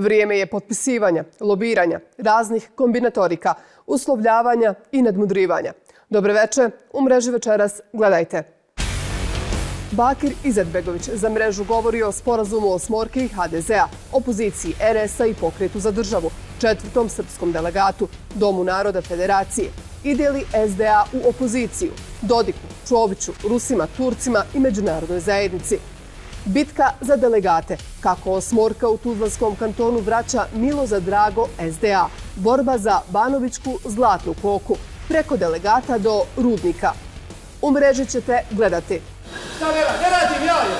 Vrijeme je potpisivanja, lobiranja, raznih kombinatorika, uslovljavanja i nadmudrivanja. Dobro večer, u mreži večeras gledajte. Bakir Izetbegović za mrežu govori o sporazumu o smorke i HDZ-a, opoziciji RS-a i pokretu za državu, četvrtom srpskom delegatu, Domu naroda federacije, ideli SDA u opoziciju, Dodiku, Čoviću, Rusima, Turcima i međunarodnoj zajednici. Bitka za delegate, kako osmorka u Tuzlanskom kantonu vraća Milo za Drago SDA, borba za Banovićku zlatnu koku, preko delegata do Rudnika. U mreži ćete gledati. Šta ne radi? Ne radim ja je.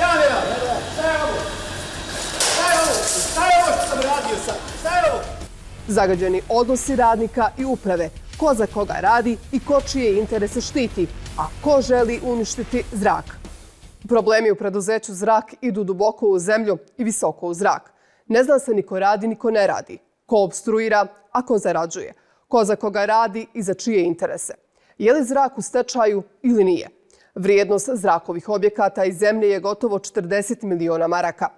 Ja ne radim. Šta je ovo? Šta je ovo? Šta je ovo što sam radio sad? Šta je ovo? Zagađeni odnosi radnika i uprave, ko za koga radi i ko čije interese štiti, a ko želi uništiti zrak. Problemi u preduzeću zrak idu duboko u zemlju i visoko u zrak. Ne zna se niko radi, niko ne radi. Ko obstruira, a ko zarađuje. Ko za koga radi i za čije interese. Je li zrak u stečaju ili nije? Vrijednost zrakovih objekata i zemlje je gotovo 40 miliona maraka.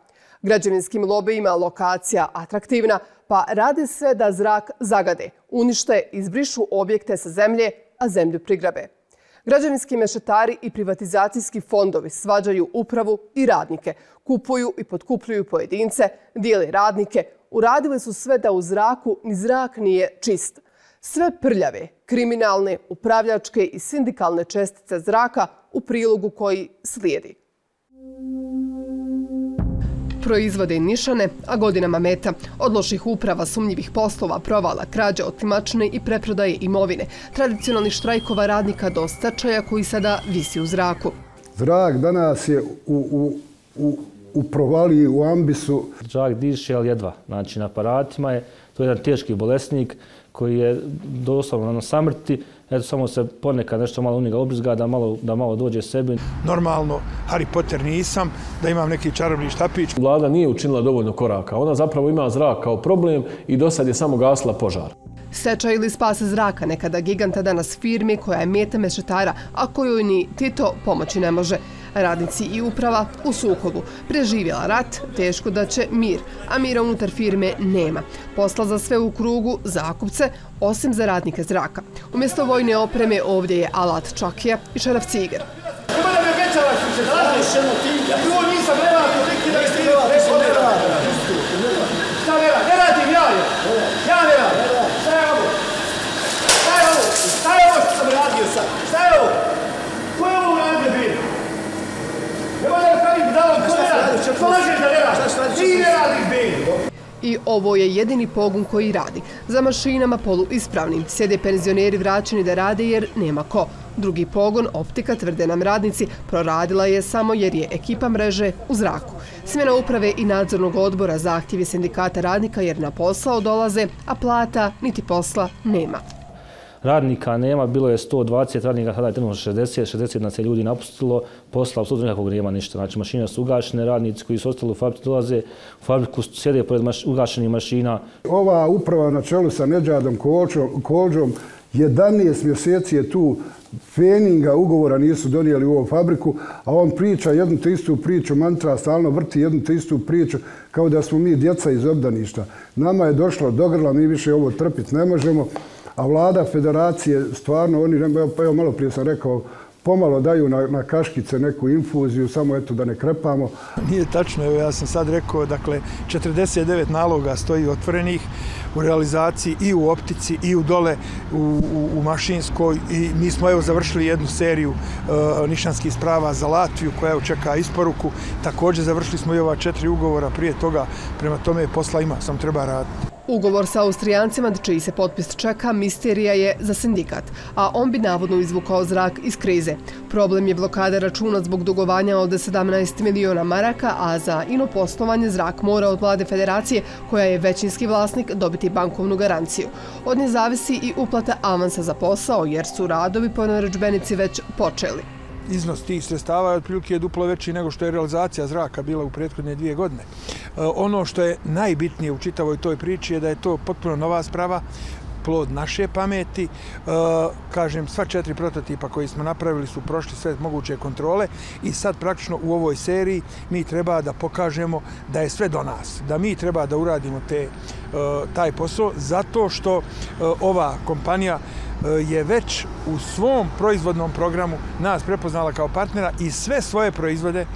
Građevinskim lobijima lokacija atraktivna, pa rade sve da zrak zagade, unište, izbrišu objekte sa zemlje, a zemlju prigrabe. Građevinski mešetari i privatizacijski fondovi svađaju upravu i radnike, kupuju i podkupljuju pojedince, dijeli radnike, uradili su sve da u zraku ni zrak nije čist. Sve prljave, kriminalne, upravljačke i sindikalne čestice zraka u prilogu koji slijedi proizvode i nišane, a godinama meta. Od loših uprava, sumnjivih poslova, provala, krađa, otimačne i preprodaje imovine. Tradicionalnih štrajkova radnika do stečaja koji sada visi u zraku. Zrak danas je u, u, u, u provali, u ambisu. Zrak diše, ali jedva. Znači, na aparatima je, to je jedan teški bolesnik koji je doslovno na samrti, eto samo se ponekad nešto malo u njega obrizga da malo, da malo dođe sebi. Normalno, Harry Potter nisam, da imam neki čarobni štapić. Vlada nije učinila dovoljno koraka. Ona zapravo ima zrak kao problem i do sad je samo gasila požar. Seča ili spas zraka, nekada giganta danas firmi koja je meta mešetara, a koju ni Tito pomoći ne može. Radnici i uprava u sukobu. Preživjela rat, teško da će mir, a mira unutar firme nema. Posla za sve u krugu, zakupce, osim za radnike zraka. Umjesto vojne opreme ovdje je alat Čakija i šaraf Ciger. Ima da me većala što će da radiš. Ja prvo nisam ne neki da je stigla, ne radim. Šta ne radim? Ne radim ja je. Ja ne radim. Šta je ovo? Šta je ovo? Šta je ovo što sam radio sad? Šta je ovo? Ko je ovo uradio bilo? Evo da pravim budalom, Ko lažeš da ne radi? Ti ne radiš bilo. I ovo je jedini pogun koji radi. Za mašinama polu ispravnim sjede penzioneri vraćeni da rade jer nema ko. Drugi pogon, optika, tvrde nam radnici, proradila je samo jer je ekipa mreže u zraku. Smjena uprave i nadzornog odbora zahtjevi sindikata radnika jer na posao dolaze, a plata niti posla nema. Radnika nema, bilo je 120 radnika, sada je trenutno 60, 60 nas je ljudi napustilo, posla apsolutno nekakvog nema ništa. Znači mašine su ugašene, radnici koji su ostali u fabriku dolaze, u fabriku sjede pored maš, ugašenih mašina. Ova uprava na čelu sa Neđadom Kolđom, 11 mjeseci je tu feninga ugovora nisu donijeli u ovu fabriku, a on priča jednu te istu priču, mantra stalno vrti jednu te istu priču, kao da smo mi djeca iz obdaništa. Nama je došlo do grla, mi više ovo trpiti ne možemo, a vlada federacije, stvarno, oni, evo pa malo prije sam rekao, pomalo daju na, na kaškice neku infuziju, samo eto da ne krepamo. Nije tačno, evo ja sam sad rekao, dakle, 49 naloga stoji otvorenih u realizaciji i u optici i u dole u, u, u mašinskoj i mi smo evo završili jednu seriju uh, nišanskih sprava za Latviju koja evo čeka isporuku. Također završili smo i ova četiri ugovora prije toga, prema tome posla ima, sam treba raditi. Ugovor sa Austrijancima, čiji se potpis čeka, misterija je za sindikat, a on bi navodno izvukao zrak iz krize. Problem je blokada računa zbog dugovanja od 17 miliona maraka, a za inoposlovanje zrak mora od vlade federacije, koja je većinski vlasnik, dobiti bankovnu garanciju. Od nje zavisi i uplata avansa za posao, jer su radovi po naređbenici već počeli iznos tih sredstava je otprilike duplo veći nego što je realizacija zraka bila u prethodne dvije godine. E, ono što je najbitnije u čitavoj toj priči je da je to potpuno nova sprava, plod naše pameti. E, kažem, sva četiri prototipa koji smo napravili su prošli sve moguće kontrole i sad praktično u ovoj seriji mi treba da pokažemo da je sve do nas, da mi treba da uradimo te, e, taj posao zato što e, ova kompanija e, je već u svom proizvodnom programu nas prepoznala kao partnera i sve svoje proizvode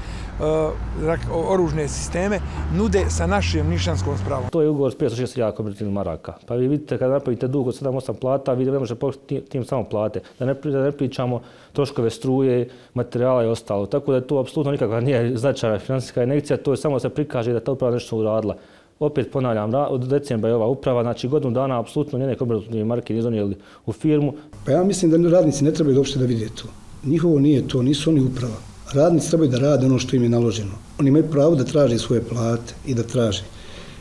oružne sisteme nude sa našim nišanskom spravom. To je ugovor s 560 komercijalnih maraka. Pa vi vidite kada napravite dug od 7-8 plata, vi ne možete pokriti tim samo plate. Da ne, da ne pričamo troškove struje, materijala i ostalo. Tako da je to apsolutno nikakva nije značajna finansijska injekcija, to je samo da se prikaže da ta uprava nešto uradila opet ponavljam, od decembra je ova uprava, znači godinu dana apsolutno njene komercijalne marke nisu donijeli u firmu. Pa ja mislim da radnici ne trebaju uopšte da vide to. Njihovo nije to, nisu oni uprava. Radnici trebaju da rade ono što im je naloženo. Oni imaju pravo da traže svoje plate i da traže.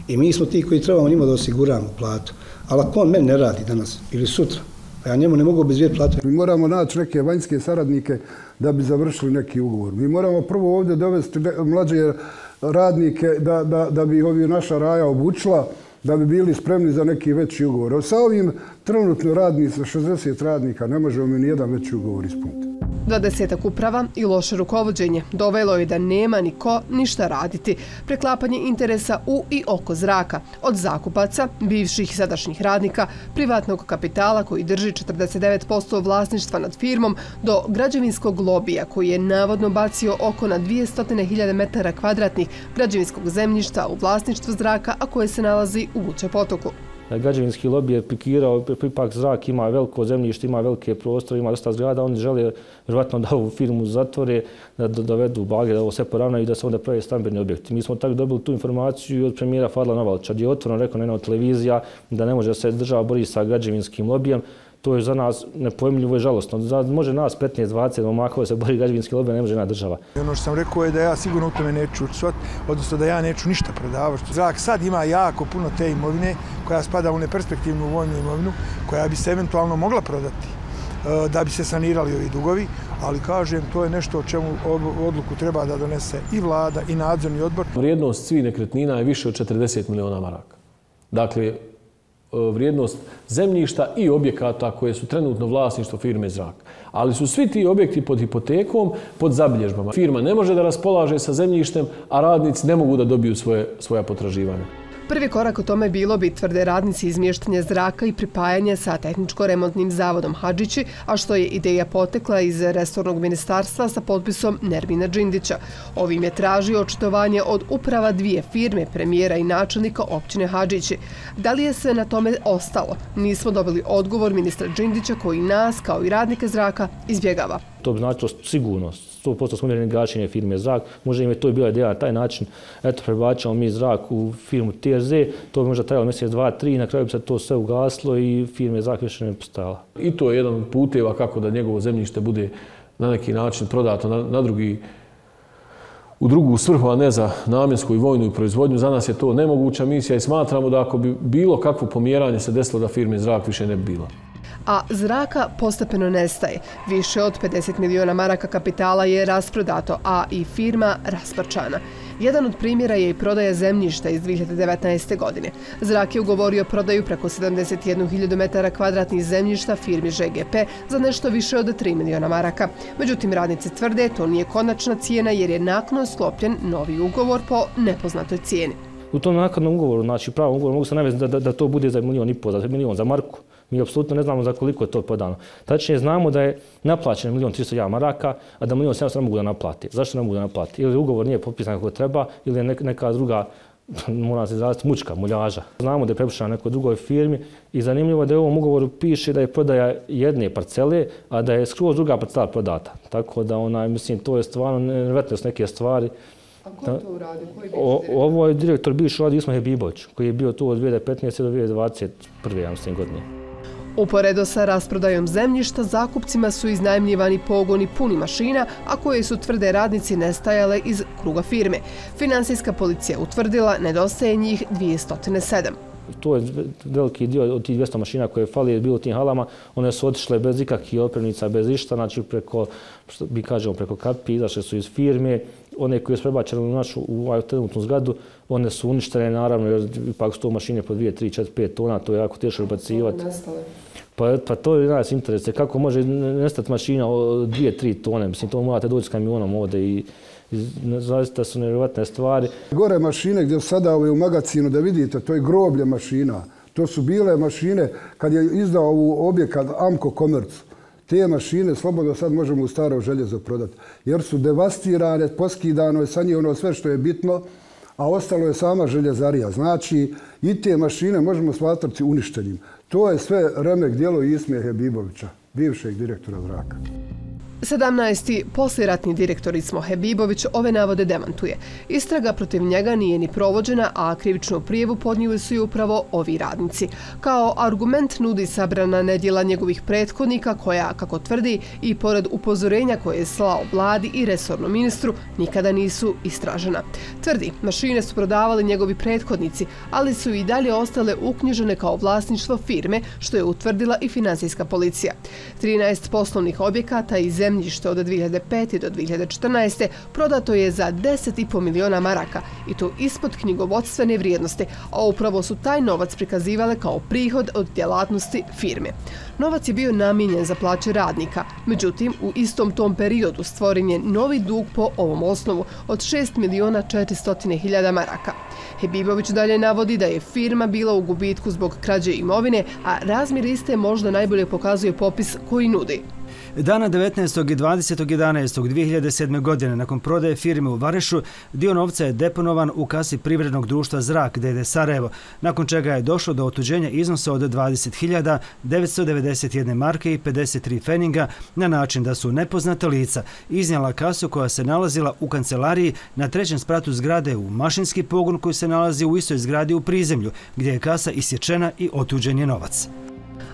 I mi smo ti koji trebamo njima da osiguramo platu. Ali ako on meni ne radi danas ili sutra, pa ja njemu ne mogu obezvijeti platu. Mi moramo naći neke vanjske saradnike da bi završili neki ugovor. Mi moramo prvo ovdje dovesti mlađe radnike da, da, da bi ovi naša raja obučila, da bi bili spremni za neki veći ugovor. Sa ovim trenutno radnici, sa 60 radnika ne možemo mi nijedan veći ugovor ispuniti. Dvadesetak uprava i loše rukovodđenje dovelo je da nema niko ništa raditi. Preklapanje interesa u i oko zraka od zakupaca, bivših i sadašnjih radnika, privatnog kapitala koji drži 49% vlasništva nad firmom, do građevinskog lobija koji je navodno bacio oko na 200.000 metara kvadratnih građevinskog zemljišta u vlasništvu zraka, a koje se nalazi u Vuče potoku građevinski lobby je pikirao, ipak zrak ima veliko zemljište, ima velike prostore, ima dosta zgrada, oni žele vjerovatno da ovu firmu zatvore, da dovedu bage, da ovo sve poravnaju i da se onda pravi stambeni objekti. Mi smo tako dobili tu informaciju od premijera Fadla Navalča, gdje je otvorno rekao na jednoj televizija da ne može se država bori sa građevinskim lobijem, to je za nas nepojemljivo i žalostno. Za, može nas 15-20 momaka se bori građevinski lobby, ne može jedna država. Ono što sam rekao je da ja sigurno u tome neću učestvati, odnosno da ja neću ništa prodavati. Zrak sad ima jako puno te imovine koja spada u neperspektivnu vojnu imovinu, koja bi se eventualno mogla prodati e, da bi se sanirali ovi dugovi, ali kažem, to je nešto o čemu odluku treba da donese i vlada i nadzorni odbor. Vrijednost svih nekretnina je više od 40 miliona maraka. Dakle, E, vrijednost zemljišta i objekata koje su trenutno vlasništvo firme Zrak. Ali su svi ti objekti pod hipotekom, pod zabilježbama. Firma ne može da raspolaže sa zemljištem, a radnici ne mogu da dobiju svoje, svoja potraživanja. Prvi korak u tome bilo bi tvrde radnici izmještanje zraka i pripajanje sa tehničko-remontnim zavodom Hadžići, a što je ideja potekla iz resornog ministarstva sa potpisom Nermina Džindića. Ovim je tražio očitovanje od uprava dvije firme, premijera i načelnika općine Hadžići. Da li je sve na tome ostalo? Nismo dobili odgovor ministra Džindića koji nas, kao i radnike zraka, izbjegava. To bi značilo sigurnost, 100% smo umjereni gašenje firme Zrak. Možda im je to bila ideja na taj način. Eto, prebačamo mi Zrak u firmu TRZ. To bi možda trajalo mjesec, dva, tri. Na kraju bi se to sve ugaslo i firme Zrak više ne postala. I to je jedan puteva kako da njegovo zemljište bude na neki način prodato na, na drugi u drugu svrhu, a ne za namjensku i vojnu proizvodnju. Za nas je to nemoguća misija i smatramo da ako bi bilo kakvo pomjeranje se desilo da firme Zrak više ne bi bilo a zraka postepeno nestaje. Više od 50 miliona maraka kapitala je rasprodato, a i firma rasparčana. Jedan od primjera je i prodaja zemljišta iz 2019. godine. Zrak je ugovorio prodaju preko 71.000 metara kvadratnih zemljišta firmi ŽGP za nešto više od 3 miliona maraka. Međutim, radnice tvrde to nije konačna cijena jer je nakon sklopljen novi ugovor po nepoznatoj cijeni. U tom nakladnom ugovoru, znači pravom ugovoru, mogu se navesti da, da, da to bude za milion i pol, za milion za marku. Mi apsolutno ne znamo za koliko je to podano. Tačnije, znamo da je naplaćen milion 300 ja maraka, a da milion 700 ne mogu da naplati. Zašto ne mogu da naplati? Ili ugovor nije potpisan kako treba, ili je neka druga mora se izraziti mučka, muljaža. Znamo da je prepušena nekoj drugoj firmi i zanimljivo je da u ovom ugovoru piše da je prodaja jedne parcele, a da je skroz druga parcela prodata. Tako da, ona, mislim, to je stvarno nevetnost neke stvari. A ko to uradi? Ovo je direktor bivši radi Isma Hebibović, koji je bio tu od 2015. do 2021. ja mislim, godine. Uporedo sa rasprodajom zemljišta, zakupcima su iznajemljivani pogoni puni mašina, a koje su tvrde radnici nestajale iz kruga firme. Finansijska policija utvrdila nedostaje njih 207 to je veliki dio od tih 200 mašina koje fali je bilo u tim halama, one su otišle bez ikakvih opremnica, bez išta, znači preko, što bi kažemo, preko kapi, izašle su iz firme, one koje su prebačene u našu u ovaj trenutnu zgradu, one su uništene naravno, jer ipak su to mašine po 2, 3, 4, 5 tona, to je jako teško ubacivati. Pa, pa to je nas interese. Kako može nestati mašina od 2, 3 tone? Mislim, to morate doći s kamionom ovde i, zaista su nevjerovatne stvari. Gore mašine gdje sada ovaj, u magazinu da vidite, to je groblje mašina. To su bile mašine kad je izdao ovu objekat Amco Commerce. Te mašine slobodno sad možemo u staro željezo prodati. Jer su devastirane, poskidano je sa njih ono sve što je bitno, a ostalo je sama željezarija. Znači, i te mašine možemo smatrati uništenim. To je sve remek dijelo Ismije Hebibovića, bivšeg direktora zraka. 17. posljeratni direktor Ismo Hebibović ove navode demantuje. Istraga protiv njega nije ni provođena, a krivičnu prijevu podnijeli su i upravo ovi radnici. Kao argument nudi sabrana nedjela njegovih prethodnika koja, kako tvrdi, i pored upozorenja koje je slao vladi i resornom ministru, nikada nisu istražena. Tvrdi, mašine su prodavali njegovi prethodnici, ali su i dalje ostale uknjižene kao vlasništvo firme, što je utvrdila i finansijska policija. 13 poslovnih objekata i zemlje zemljište od 2005. do 2014. prodato je za 10,5 miliona maraka i to ispod knjigovodstvene vrijednosti, a upravo su taj novac prikazivale kao prihod od djelatnosti firme. Novac je bio namjenjen za plaće radnika, međutim u istom tom periodu stvoren je novi dug po ovom osnovu od 6 miliona 400 hiljada maraka. Hebibović dalje navodi da je firma bila u gubitku zbog krađe imovine, a razmjer iste možda najbolje pokazuje popis koji nudi. Dana 19. i 20. 11. 2007. godine nakon prodaje firme u Varešu, dio novca je deponovan u kasi privrednog društva Zrak DD Sarajevo, nakon čega je došlo do otuđenja iznosa od 20.991 marke i 53 feninga na način da su nepoznata lica iznjela kasu koja se nalazila u kancelariji na trećem spratu zgrade u mašinski pogon koji se nalazi u istoj zgradi u prizemlju, gdje je kasa isječena i otuđen je novac.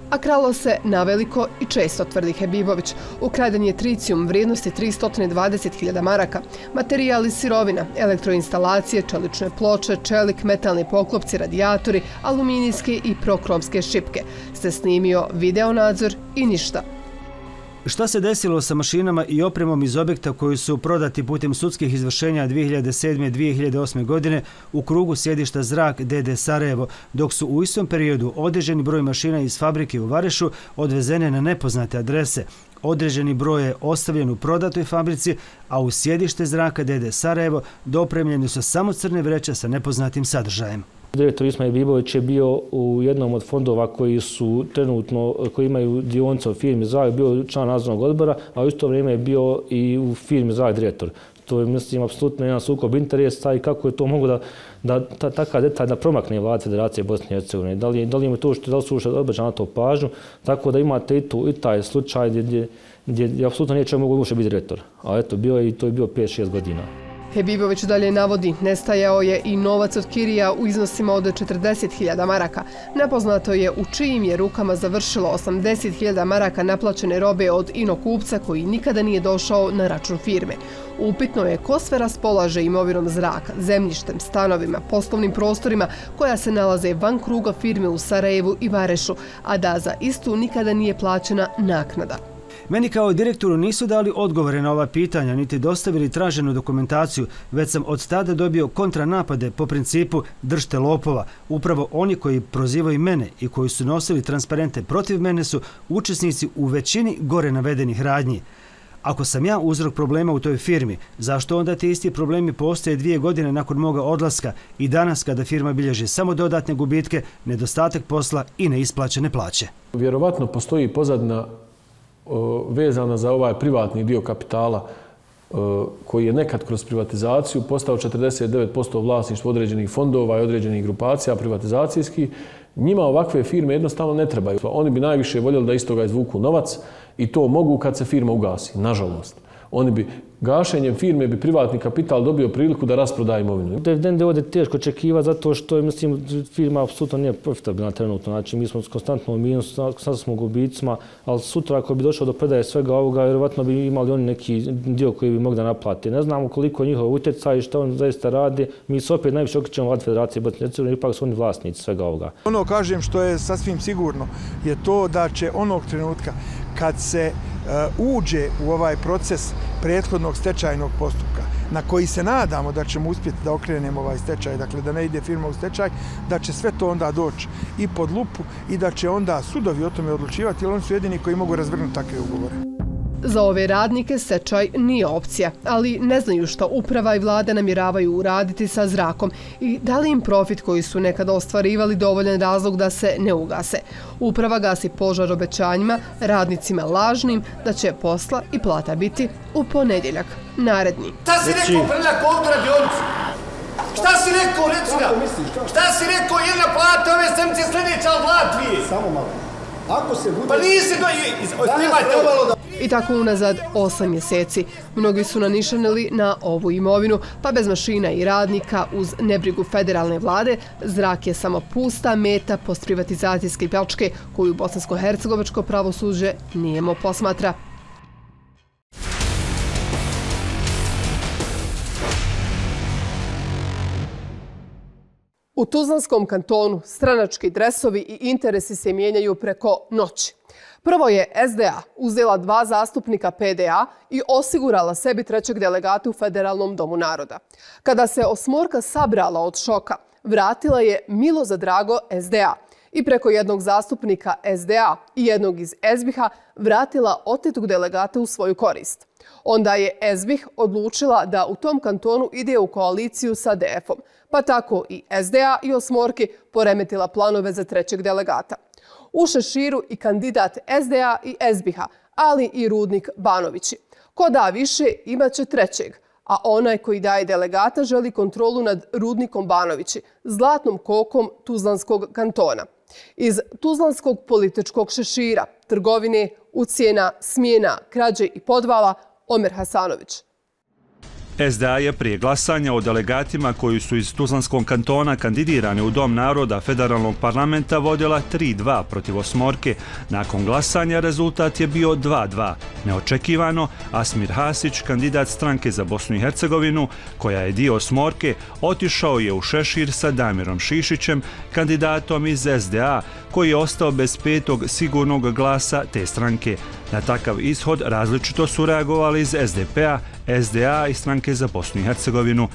A kralo se na veliko i često, tvrdi Hebibović. Ukraden je tricijum vrijednosti 320.000 maraka, materijali sirovina, elektroinstalacije, čelične ploče, čelik, metalni poklopci, radijatori, aluminijske i prokromske šipke. Ste snimio video nadzor i ništa. Šta se desilo sa mašinama i opremom iz objekta koji su prodati putem sudskih izvršenja 2007. 2008. godine u krugu sjedišta Zrak DD Sarajevo, dok su u istom periodu određeni broj mašina iz fabrike u Varešu odvezene na nepoznate adrese. Određeni broj je ostavljen u prodatoj fabrici, a u sjedište Zraka DD Sarajevo dopremljeni su samo crne vreće sa nepoznatim sadržajem. Direktor Ismail Bibović je bio u jednom od fondova koji su trenutno, koji imaju dionice u firmi Zag, bio član nadzornog odbora, a u isto vrijeme je bio i u firmi Zag direktor. To je, mislim, apsolutno jedan sukob interesa i kako je to mogu da, da ta, taka detalj da promakne vlada Federacije Bosne i Hercegovine. Da li, da li ima to što, da li su ušte odbađa na to pažnju, tako da imate i, tu, i taj slučaj gdje, gdje, gdje apsolutno nije čemu mogu ušte biti direktor. A eto, bio je i to je bio 5-6 godina. Hebibović dalje navodi, nestajao je i novac od Kirija u iznosima od 40.000 maraka. Nepoznato je u čijim je rukama završilo 80.000 maraka naplaćene robe od inokupca koji nikada nije došao na račun firme. Upitno je ko sve raspolaže imovinom zraka, zemljištem, stanovima, poslovnim prostorima koja se nalaze van kruga firme u Sarajevu i Varešu, a da za istu nikada nije plaćena naknada. Meni kao direktoru nisu dali odgovore na ova pitanja, niti dostavili traženu dokumentaciju, već sam od tada dobio kontranapade po principu držte lopova. Upravo oni koji prozivaju mene i koji su nosili transparente protiv mene su učesnici u većini gore navedenih radnji. Ako sam ja uzrok problema u toj firmi, zašto onda te isti problemi postoje dvije godine nakon moga odlaska i danas kada firma bilježi samo dodatne gubitke, nedostatak posla i neisplaćene plaće? Vjerovatno postoji pozadna vezana za ovaj privatni dio kapitala koji je nekad kroz privatizaciju postao 49% vlasništva određenih fondova i određenih grupacija privatizacijskih, njima ovakve firme jednostavno ne trebaju. Oni bi najviše voljeli da iz toga izvuku novac i to mogu kad se firma ugasi, nažalost. Oni bi gašenjem firme bi privatni kapital dobio priliku da rasproda imovinu. Dividende ovdje teško očekiva zato što je, mislim, firma apsolutno nije profitabilna trenutno. Znači, mi smo konstantno u minusu, sad smo u gubicima, ali sutra ako bi došlo do predaje svega ovoga, vjerovatno bi imali oni neki dio koji bi mogli da naplati. Ne znamo koliko je njihov utjecaj i što on zaista radi. Mi se opet najviše okrećemo vlad federacije Bosne i Hercegovine, ipak su oni vlasnici svega ovoga. Ono kažem što je sasvim sigurno je to da će onog trenutka kad se Uh, uđe u ovaj proces prethodnog stečajnog postupka, na koji se nadamo da ćemo uspjeti da okrenemo ovaj stečaj, dakle da ne ide firma u stečaj, da će sve to onda doći i pod lupu i da će onda sudovi o tome odlučivati, jer oni su jedini koji mogu razvrnuti takve ugovore. Za ove radnike sečaj nije opcija, ali ne znaju što uprava i vlada namjeravaju uraditi sa zrakom i da li im profit koji su nekada ostvarivali dovoljan razlog da se ne ugase. Uprava gasi požar obećanjima, radnicima lažnim da će posla i plata biti u ponedjeljak, naredni. Šta si rekao prljak ovdje radionicu? Šta si rekao, reci ga? Šta si rekao, jedna plata ove semce sljedeća od Latvije? Samo malo. Ako se bude... Pa nisi do... Snimajte ovo. I tako unazad 8 mjeseci. Mnogi su nanišanili na ovu imovinu, pa bez mašina i radnika uz nebrigu federalne vlade, zrak je samo pusta meta postprivatizacijske pljačke koju bosansko-hercegovačko pravosuđe nijemo posmatra. U Tuzlanskom kantonu stranački dresovi i interesi se mijenjaju preko noći. Prvo je SDA uzela dva zastupnika PDA i osigurala sebi trećeg delegata u Federalnom domu naroda. Kada se Osmorka sabrala od šoka, vratila je Milo za drago SDA i preko jednog zastupnika SDA i jednog iz SBH vratila otetog delegata u svoju korist. Onda je SBH odlučila da u tom kantonu ide u koaliciju sa DF-om, pa tako i SDA i Osmorki poremetila planove za trećeg delegata u Šeširu i kandidat SDA i SBH, ali i Rudnik Banovići. Ko da više, imaće trećeg, a onaj koji daje delegata želi kontrolu nad Rudnikom Banovići, zlatnom kokom Tuzlanskog kantona. Iz Tuzlanskog političkog šešira, trgovine, ucijena, smjena, krađe i podvala, Omer Hasanović. SDA je prije glasanja o delegatima koji su iz Tuzlanskog kantona kandidirani u Dom naroda federalnog parlamenta vodila 3-2 protiv Osmorke. Nakon glasanja rezultat je bio 2-2. Neočekivano, Asmir Hasić, kandidat stranke za Bosnu i Hercegovinu, koja je dio Osmorke, otišao je u Šešir sa Damirom Šišićem, kandidatom iz SDA, koji je ostao bez petog sigurnog glasa te stranke. Na takav ishod različito su reagovali iz SDP-a, SDA i stranke za Bosnu i Hercegovinu.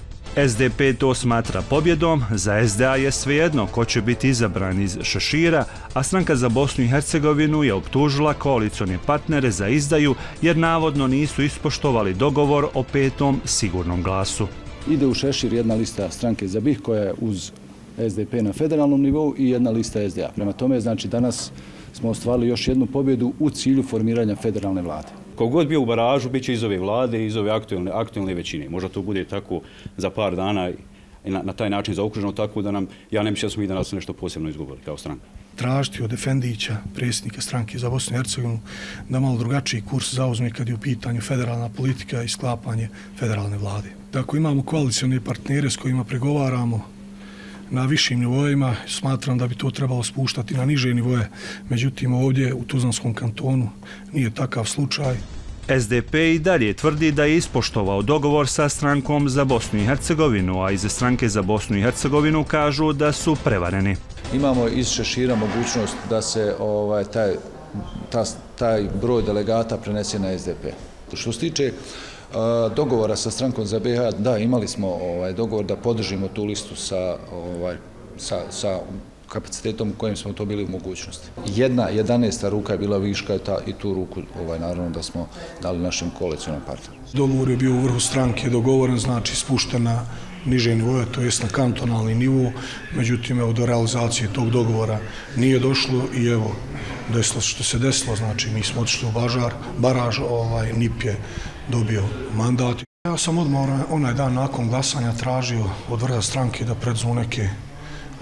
SDP to smatra pobjedom, za SDA je svejedno ko će biti izabran iz Šešira, a stranka za Bosnu i Hercegovinu je optužila koalicione partnere za izdaju jer navodno nisu ispoštovali dogovor o petom sigurnom glasu. Ide u Šešir jedna lista stranke za BiH koja je uz SDP na federalnom nivou i jedna lista SDA. Prema tome, znači danas smo ostvarili još jednu pobjedu u cilju formiranja federalne vlade. Kogod bio u baražu, bit će iz ove vlade i iz ove aktualne, aktualne većine. Možda to bude tako za par dana i na, na taj način zaokruženo tako da nam, ja ne mislim da smo i danas nešto posebno izgovorili kao stranka. Tražiti od Efendića, predsjednika stranke za Bosnu i Hercegovinu, da malo drugačiji kurs zauzme kad je u pitanju federalna politika i sklapanje federalne vlade. Dakle, imamo koalicijalne partnere s kojima pregovaramo na višim nivoima, smatram da bi to trebalo spuštati na niže nivoje. Međutim, ovdje u Tuzlanskom kantonu nije takav slučaj. SDP i dalje tvrdi da je ispoštovao dogovor sa strankom za Bosnu i Hercegovinu, a iz stranke za Bosnu i Hercegovinu kažu da su prevareni. Imamo iz Šešira mogućnost da se ovaj taj, ta, taj broj delegata prenese na SDP. Što se tiče dogovora sa strankom za BiH, da, imali smo ovaj dogovor da podržimo tu listu sa, ovaj, sa, sa kapacitetom u kojem smo to bili u mogućnosti. Jedna, jedanesta ruka je bila viška ta, i tu ruku, ovaj, naravno, da smo dali našim koalicijnom partneru. Dogovor je bio u vrhu stranke dogovoren, znači spuštena na niže nivoje, to jest na kantonalni nivo, međutim, evo, do realizacije tog dogovora nije došlo i evo, desilo što se desilo, znači mi smo otišli u Bažar, Baraž, ovaj, NIP je dobio mandat. Ja sam odmah onaj dan nakon glasanja tražio od vrha stranke da predzvu neke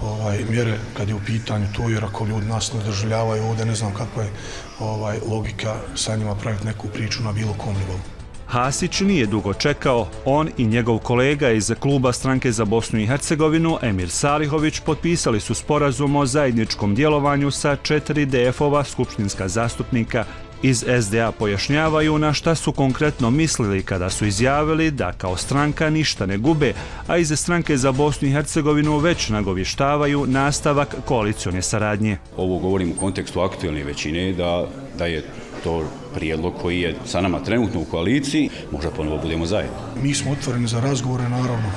ovaj, mjere kad je u pitanju to, jer ako ljudi nas ne doživljavaju ovdje, ne znam kakva je ovaj, logika sa njima praviti neku priču na bilo kom nivou. Hasić nije dugo čekao. On i njegov kolega iz kluba stranke za Bosnu i Hercegovinu, Emir Salihović, potpisali su sporazum o zajedničkom djelovanju sa četiri DF-ova skupštinska zastupnika iz SDA pojašnjavaju na šta su konkretno mislili kada su izjavili da kao stranka ništa ne gube, a iz stranke za Bosnu i Hercegovinu već nagovještavaju nastavak koalicijone saradnje. Ovo govorim u kontekstu aktualne većine da, da je to prijedlog koji je sa nama trenutno u koaliciji, možda ponovo budemo zajedno. Mi smo otvoreni za razgovore, naravno.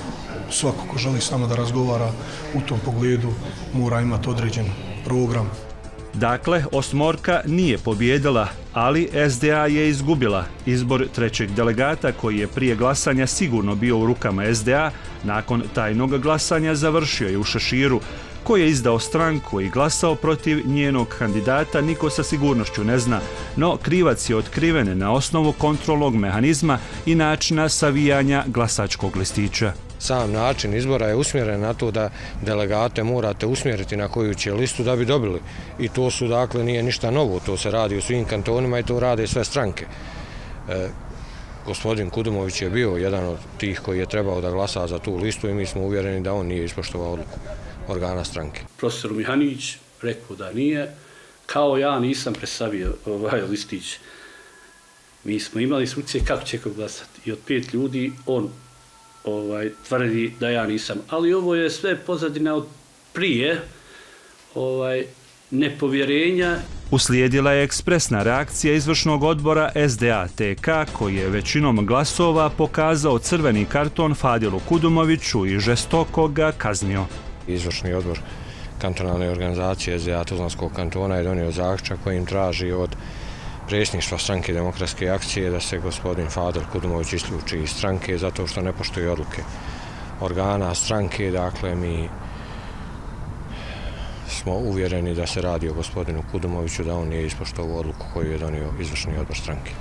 Svako ko želi s nama da razgovara u tom pogledu mora imati određen program. Dakle, Osmorka nije pobjedila, ali SDA je izgubila. Izbor trećeg delegata koji je prije glasanja sigurno bio u rukama SDA, nakon tajnog glasanja završio je u Šaširu, koji je izdao stranku i glasao protiv njenog kandidata, niko sa sigurnošću ne zna, no krivac je otkriven na osnovu kontrolnog mehanizma i načina savijanja glasačkog listića. Sam način izbora je usmjeren na to da delegate morate usmjeriti na koju će listu da bi dobili. I to su, dakle, nije ništa novo, to se radi u svim kantonima i to rade sve stranke. E, gospodin Kudumović je bio jedan od tih koji je trebao da glasa za tu listu i mi smo uvjereni da on nije ispoštovao odluku organa stranke. Profesor Mihanić rekao da nije, kao ja nisam predstavio ovaj listić. Mi smo imali instrukcije kako će ko glasati i od pet ljudi on ovaj tvrdi da ja nisam. Ali ovo je sve pozadina od prije ovaj nepovjerenja. Uslijedila je ekspresna reakcija izvršnog odbora SDA-TK koji je većinom glasova pokazao crveni karton Fadilu Kudumoviću i žestoko ga kaznio. Izvršni odbor kantonalne organizacije SDA Tuzlanskog kantona je donio zaključak kojim traži od predsjedništva stranke demokratske akcije da se gospodin Fadil Kudumović isključi iz stranke zato što ne poštoji odluke organa stranke. Dakle, mi smo uvjereni da se radi o gospodinu Kudumoviću, da on nije ispoštovao odluku koju je donio izvršni odbor stranke.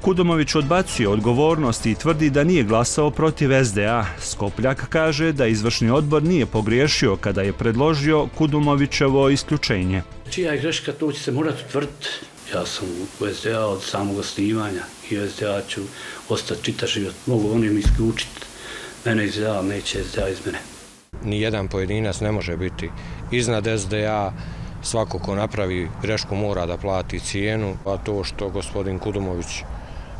Kudumović odbacuje odgovornost i tvrdi da nije glasao protiv SDA. Skopljak kaže da izvršni odbor nije pogriješio kada je predložio Kudumovićevo isključenje. Čija je greška, to će se morati tvrditi. Ja sam u SDA od samog osnivanja i u SDA ću ostati čita život. Mogu oni mi isključiti. Mene iz SDA, neće SDA iz mene. Nijedan pojedinac ne može biti iznad SDA. Svako ko napravi grešku mora da plati cijenu. A to što gospodin Kudumović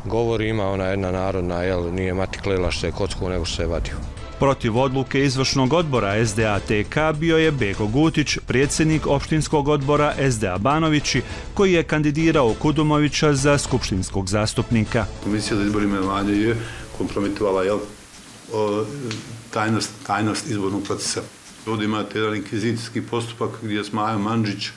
govori ima ona jedna narodna, jel, nije mati klela što je kocku nego što je vadio. Protiv odluke izvršnog odbora SDA-TK bio je Beko Gutić, predsjednik opštinskog odbora SDA Banovići, koji je kandidirao Kudumovića za skupštinskog zastupnika. Komisija za izbor imenovanja je kompromitovala jel, tajnost, tajnost izbornog procesa. Ovdje imate jedan inkvizicijski postupak gdje Smajo Mandžić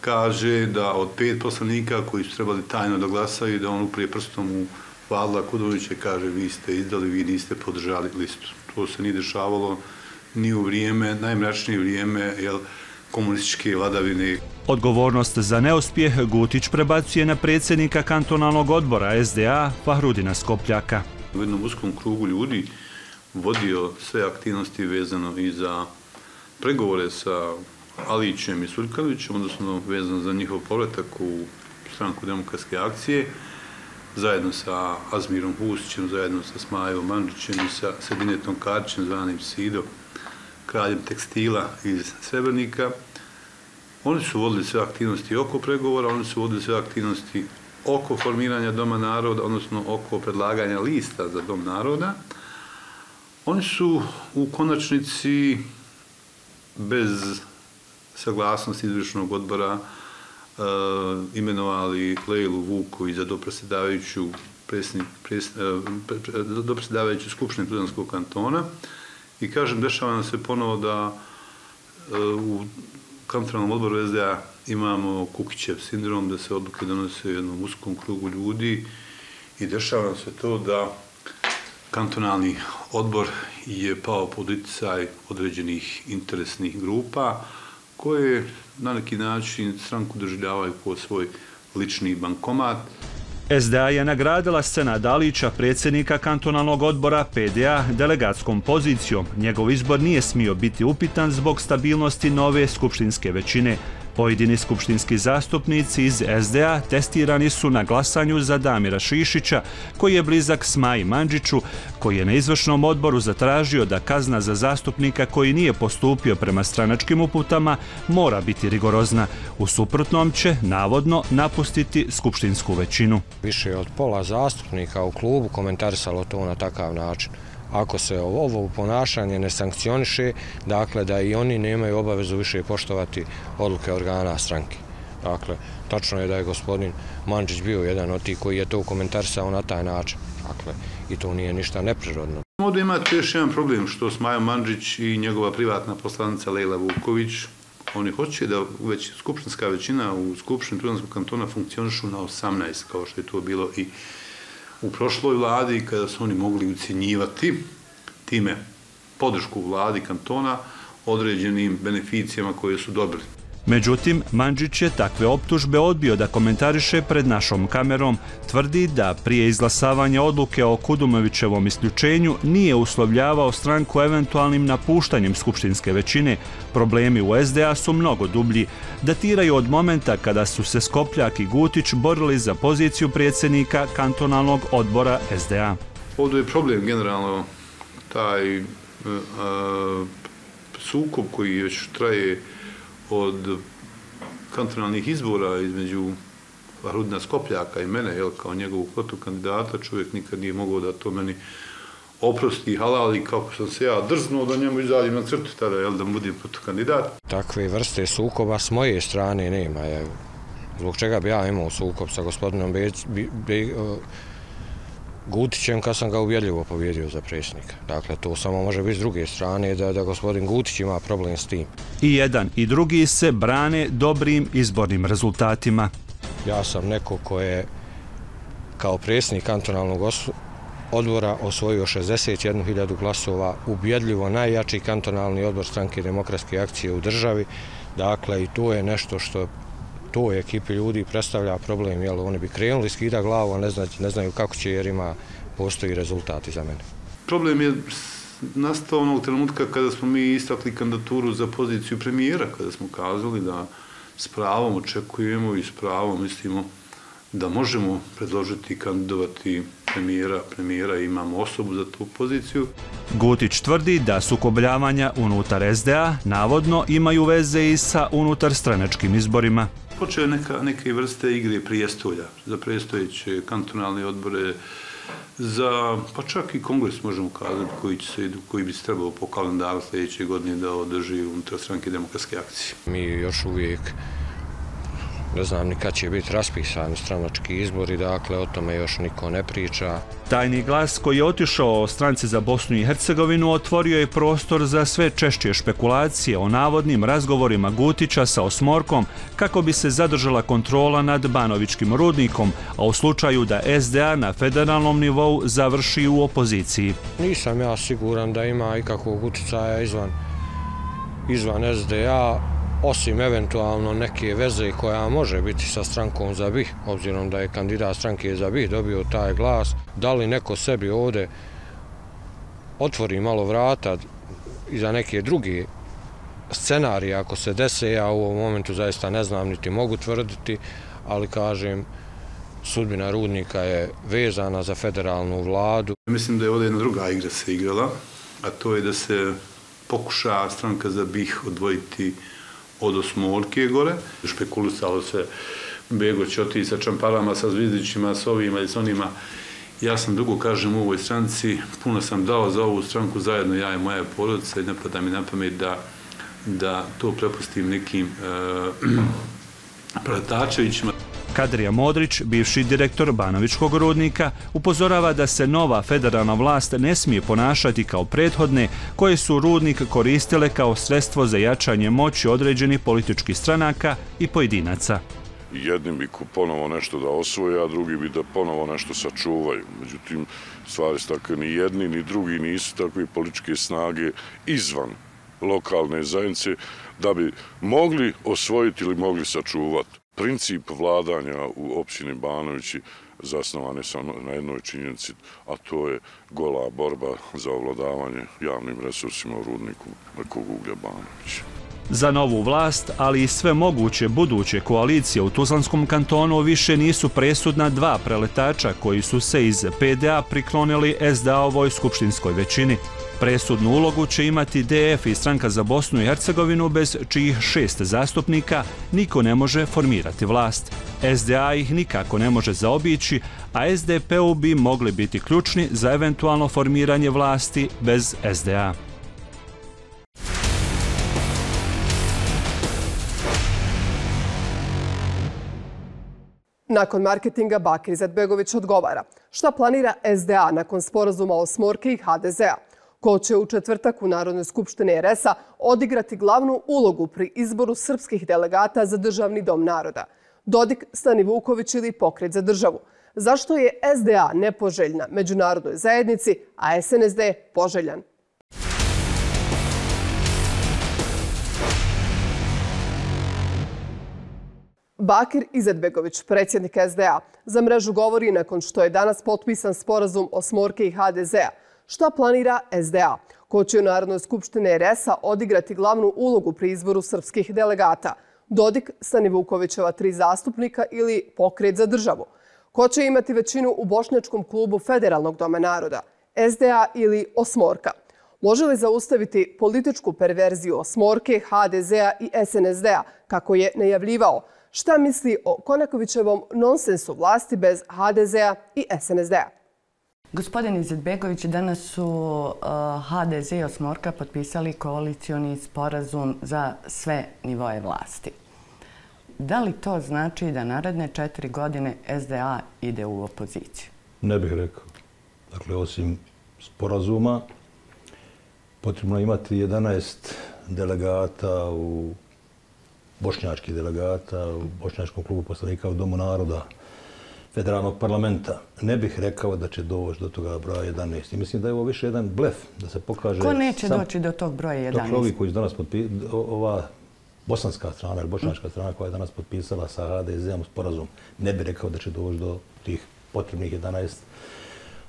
kaže da od pet poslanika koji su trebali tajno da glasaju, da on uprije prstom u Vadla Kudovića kaže vi ste izdali, vi niste podržali listu. To se nije dešavalo ni u vrijeme, najmračnije vrijeme, jel, komunističke vladavine. Odgovornost za neuspjeh Gutić prebacuje na predsjednika kantonalnog odbora SDA Fahrudina Skopljaka. U jednom uskom krugu ljudi vodio sve aktivnosti vezano i za pregovore sa Alićem i Surkalićem, odnosno vezano za njihov povletak u stranku demokratske akcije, zajedno sa Azmirom Husićem, zajedno sa Smajom Andrićem i sa Sedinetom Karćem, zvanim Sido, kraljem tekstila iz Srebrnika. Oni su vodili sve aktivnosti oko pregovora, oni su vodili sve aktivnosti oko formiranja Doma naroda, odnosno oko predlaganja lista za Dom naroda. Oni su u konačnici bez saglasnosti izvršnog odbora Eh, imenovali Lejlu Vuković za dopresedavajuću e, eh, dopresedavajuću skupštine Tudanskog kantona. I kažem, dešava nam se ponovo da eh, u kantonalnom odboru SDA imamo Kukićev sindrom, da se odluke donose u jednom uskom krugu ljudi i dešava nam se to da kantonalni odbor je pao pod uticaj određenih interesnih grupa, koje na neki način stranku doživljavaju po svoj lični bankomat. SDA je nagradila scena Dalića, predsjednika kantonalnog odbora PDA, delegatskom pozicijom. Njegov izbor nije smio biti upitan zbog stabilnosti nove skupštinske većine. Pojedini skupštinski zastupnici iz SDA testirani su na glasanju za Damira Šišića, koji je blizak Smaji Mandžiću, koji je na izvršnom odboru zatražio da kazna za zastupnika koji nije postupio prema stranačkim uputama mora biti rigorozna. U suprotnom će, navodno, napustiti skupštinsku većinu. Više od pola zastupnika u klubu komentarisalo to na takav način ako se ovo ponašanje ne sankcioniše, dakle da i oni nemaju obavezu više poštovati odluke organa stranke. Dakle, tačno je da je gospodin Mančić bio jedan od tih koji je to komentarisao na taj način. Dakle, i to nije ništa neprirodno. Ovdje imate još jedan problem što Smajo Mančić i njegova privatna poslanica Lejla Vuković, oni hoće da već skupštinska većina u Skupštini Trudnanskog kantona funkcionišu na 18, kao što je to bilo i u prošloj vladi kada su oni mogli ucijenjivati time podršku vladi kantona određenim beneficijama koje su dobili. Međutim, Mandžić je takve optužbe odbio da komentariše pred našom kamerom. Tvrdi da prije izglasavanja odluke o Kudumovićevom isključenju nije uslovljavao stranku eventualnim napuštanjem skupštinske većine. Problemi u SDA su mnogo dublji. Datiraju od momenta kada su se Skopljak i Gutić borili za poziciju predsjednika kantonalnog odbora SDA. Ovdje je problem generalno taj uh, sukob koji još traje od kantonalnih izbora između Rudna Skopljaka i mene, jel, kao njegovu kvotu kandidata, čovjek nikad nije mogao da to meni oprosti i halali kako sam se ja drznuo da njemu izađem na crtu tada, jel, da budem protu kandidat. Takve vrste sukoba s moje strane nema, je. Zbog čega bi ja imao sukob sa gospodinom Beč, Be, Be, Gutićem kad sam ga uvjedljivo pobjedio za predsjednika. Dakle, to samo može biti s druge strane da, da gospodin Gutić ima problem s tim. I jedan i drugi se brane dobrim izbornim rezultatima. Ja sam neko ko je kao predsjednik kantonalnog odbora osvojio 61.000 glasova, ubjedljivo najjači kantonalni odbor stranke demokratske akcije u državi. Dakle, i to je nešto što toj ekipi ljudi predstavlja problem, jel oni bi krenuli skida glavu, a ne, zna, ne znaju kako će jer ima postoji rezultati za mene. Problem je nastao onog trenutka kada smo mi istakli kandidaturu za poziciju premijera, kada smo kazali da s pravom očekujemo i s pravom mislimo da možemo predložiti i kandidovati premijera, premijera i imamo osobu za tu poziciju. Gutić tvrdi da sukobljavanja unutar SDA navodno imaju veze i sa unutar stranačkim izborima počeo neka, neke vrste igre prijestolja za prestojeće kantonalne odbore, za, pa čak i kongres možemo kazati koji, će se, koji bi se trebao po kalendaru sljedeće godine da održi unutar stranke demokratske akcije. Mi još uvijek ne znam ni kad će biti raspisani stranački izbori, dakle o tome još niko ne priča. Tajni glas koji je otišao o stranci za Bosnu i Hercegovinu otvorio je prostor za sve češće špekulacije o navodnim razgovorima Gutića sa Osmorkom kako bi se zadržala kontrola nad Banovičkim rudnikom, a u slučaju da SDA na federalnom nivou završi u opoziciji. Nisam ja siguran da ima ikakvog uticaja izvan, izvan SDA, osim eventualno neke veze koja može biti sa strankom za BiH, obzirom da je kandidat stranke za BiH dobio taj glas, da li neko sebi ovde otvori malo vrata i za neke druge scenarije ako se dese, ja u ovom momentu zaista ne znam niti mogu tvrditi, ali kažem, sudbina Rudnika je vezana za federalnu vladu. Mislim da je ovdje jedna druga igra se igrala, a to je da se pokuša stranka za BiH odvojiti od osmolke gore. Špekulisalo se Bego će otići sa čamparama, sa zvizdićima, s ovima i s onima. Ja sam dugo, kažem, u ovoj stranci, puno sam dao za ovu stranku zajedno, ja i moja porodica, i ne pada mi na pamet da, da to prepustim nekim uh, preletačevićima. Kadrija Modrić, bivši direktor Banovičkog rudnika, upozorava da se nova federalna vlast ne smije ponašati kao prethodne koje su rudnik koristile kao sredstvo za jačanje moći određenih političkih stranaka i pojedinaca. Jedni bi ponovo nešto da osvoje, a drugi bi da ponovo nešto sačuvaju. Međutim, stvari su tako ni jedni ni drugi nisu takve političke snage izvan lokalne zajednice da bi mogli osvojiti ili mogli sačuvati. Princip vladanja u općini Banovići zasnovan je samo na jednoj činjenici, a to je gola borba za ovladavanje javnim resursima u rudniku nekog uglja Banovića. Za novu vlast, ali i sve moguće buduće koalicije u Tuzlanskom kantonu više nisu presudna dva preletača koji su se iz PDA priklonili SDA-ovoj skupštinskoj većini. Presudnu ulogu će imati DF i stranka za Bosnu i Hercegovinu bez čijih šest zastupnika niko ne može formirati vlast. SDA ih nikako ne može zaobići, a SDP-u bi mogli biti ključni za eventualno formiranje vlasti bez SDA. Nakon marketinga Bakir Izetbegović odgovara. Šta planira SDA nakon sporazuma o Smorke i HDZ-a? Ko će u četvrtak u Narodnoj skupštini RS-a odigrati glavnu ulogu pri izboru srpskih delegata za državni dom naroda? Dodik, Stani Vuković ili pokret za državu? Zašto je SDA nepoželjna međunarodnoj zajednici, a SNSD poželjan? Bakir Izetbegović, predsjednik SDA, za mrežu govori nakon što je danas potpisan sporazum o Smorke i HDZ-a. Šta planira SDA? Ko će u Narodnoj skupštine RS-a odigrati glavnu ulogu pri izboru srpskih delegata? Dodik, Stani Vukovićeva tri zastupnika ili pokret za državu? Ko će imati većinu u Bošnjačkom klubu Federalnog doma naroda? SDA ili Osmorka? Može li zaustaviti političku perverziju Osmorke, HDZ-a i SNSD-a, kako je najavljivao? Šta misli o Konakovićevom nonsensu vlasti bez HDZ-a i SNSD-a? Gospodin Izetbegović, danas su eh, HDZ i Osmorka potpisali koalicioni sporazum za sve nivoje vlasti. Da li to znači da naredne četiri godine SDA ide u opoziciju? Ne bih rekao. Dakle, osim sporazuma, potrebno imati 11 delegata u bošnjačkih delegata u Bošnjačkom klubu poslanika u Domu naroda federalnog parlamenta. Ne bih rekao da će doći do toga broja 11. I mislim da je ovo više jedan blef, da se pokaže... Ko neće doći do tog broja 11? Dok ovi koji su danas ova bosanska strana ili bošnjačka strana koja je danas potpisala sa HDZ-om sporazum, ne bih rekao da će doći do tih potrebnih 11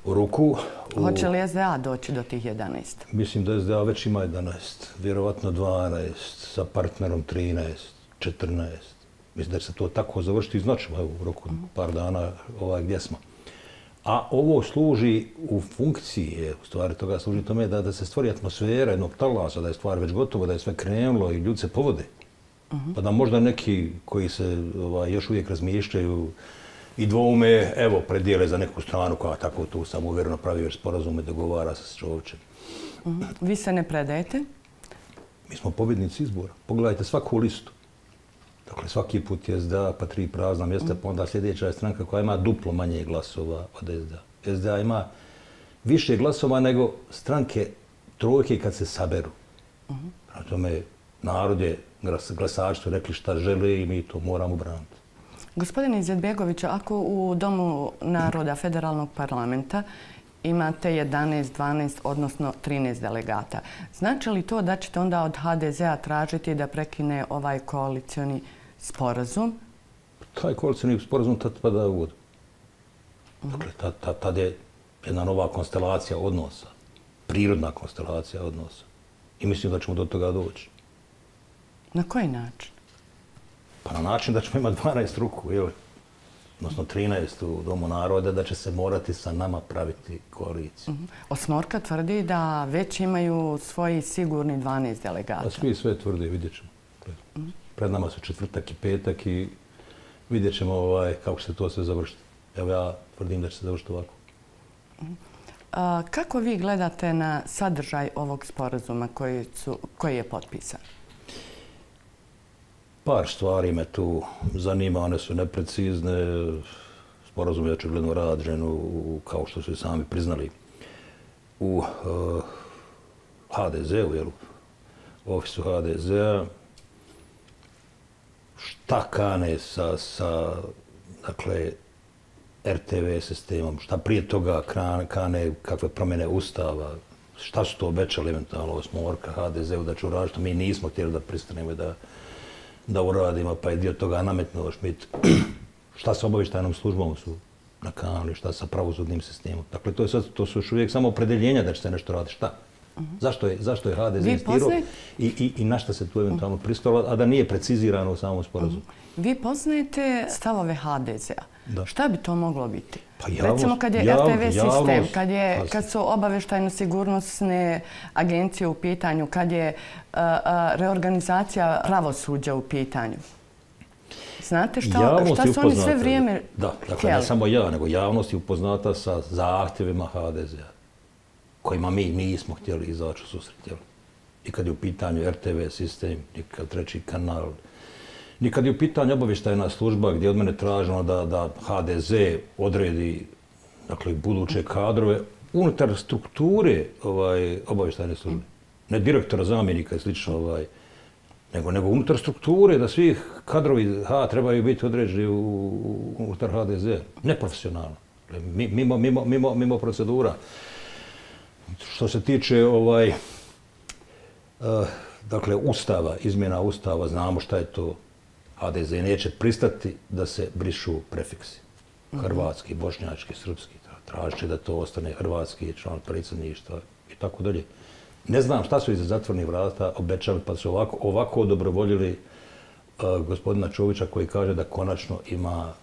u ruku. Hoće li SDA doći do tih 11? Mislim da SDA već ima 11, vjerovatno 12, sa partnerom 13. 14. Mislim da će se to tako završiti značajno u roku par dana ovaj, gdje smo. A ovo služi u funkciji, u stvari toga služi tome da, da se stvori atmosfera jednog talasa, da je stvar već gotova, da je sve krenulo i ljudi se povode. Pa da možda neki koji se ovaj, još uvijek razmišljaju i dvoume, evo, predijele za neku stranu koja tako tu sam uvjereno pravi već sporazume, dogovara se s čovječem. Vi se ne predajete? Mi smo pobjednici izbora. Pogledajte svaku listu. Dakle, svaki put je SDA, pa tri prazna mjesta, pa onda sljedeća je stranka koja ima duplo manje glasova od SDA. SDA ima više glasova nego stranke trojke kad se saberu. Prema tome, narod je glasači rekli šta žele i mi to moramo braniti. Gospodine Izetbegović, ako u Domu naroda federalnog parlamenta imate 11, 12, odnosno 13 delegata, znači li to da ćete onda od HDZ-a tražiti da prekine ovaj koalicioni sporazum? Taj koalicijni sporazum tad pada u vodu. Dakle, tad, tad, tad je jedna nova konstelacija odnosa. Prirodna konstelacija odnosa. I mislim da ćemo do toga doći. Na koji način? Pa na način da ćemo imati 12 ruku, ili? Odnosno 13 u Domu naroda, da će se morati sa nama praviti koaliciju. Uh -huh. Osmorka tvrdi da već imaju svoji sigurni 12 delegata. A svi sve tvrdi, vidjet ćemo. Uh -huh pred nama su četvrtak i petak i vidjet ćemo ovaj, kako će se to sve završiti. Evo ja tvrdim da će se završiti ovako. A, kako vi gledate na sadržaj ovog sporazuma koji, su, koji je potpisan? Par stvari me tu zanima, one su neprecizne. Sporazum je očigledno rađen u, kao što su i sami priznali u uh, HDZ-u, u ofisu HDZ-a šta kane sa, sa dakle, RTV sistemom, šta prije toga kane kakve promjene ustava, šta su to obećali eventualno osmorka HDZ-u da će uraditi, mi nismo htjeli da pristanemo da, da uradimo, pa je dio toga nametnuo Šmit. šta sa obavištajnom službom su na kanali, šta sa pravosudnim sistemom. Dakle, to, je sad, to su još uvijek samo opredeljenja da će se nešto raditi. Šta? Zašto je, zašto je HDZ poznaje- i, i, i na šta se tu eventualno pristalo, a da nije precizirano u samom sporazumu. Vi poznajete stavove HDZ-a. Šta bi to moglo biti? Pa javnost- Recimo kad je RTV sistem, javnost- kad, je, Pazite. kad su obaveštajno-sigurnosne agencije u pitanju, kad je reorganizacija pravosuđa u pitanju. Znate šta, Javnost šta je su oni sve vrijeme Da, dakle, htjeli? ne samo ja, nego javnost je upoznata sa zahtjevima HDZ-a, kojima mi nismo htjeli izaći u susret. I kad je u pitanju RTV sistem, i kad treći kanal, Nikad je u pitanju obavještajna služba gdje od mene traženo da, da HDZ odredi dakle, buduće kadrove unutar strukture ovaj, obavještajne službe. Ne direktora, zamjenika i slično, ovaj, nego, nego unutar strukture da svih kadrovi ha, trebaju biti određeni u, u, unutar HDZ. Neprofesionalno. Dakle, mi- Mimo, mimo, mimo, mimo procedura. Što se tiče ovaj, uh, dakle, ustava, izmjena ustava, znamo šta je to. HDZ neće pristati da se brišu prefiksi. Hrvatski, bošnjački, srpski. Tražit će da to ostane hrvatski član predsjedništva i tako dalje. Ne znam šta su iza zatvornih vrata obećali, pa su ovako, ovako odobrovoljili uh, gospodina Čovića koji kaže da konačno ima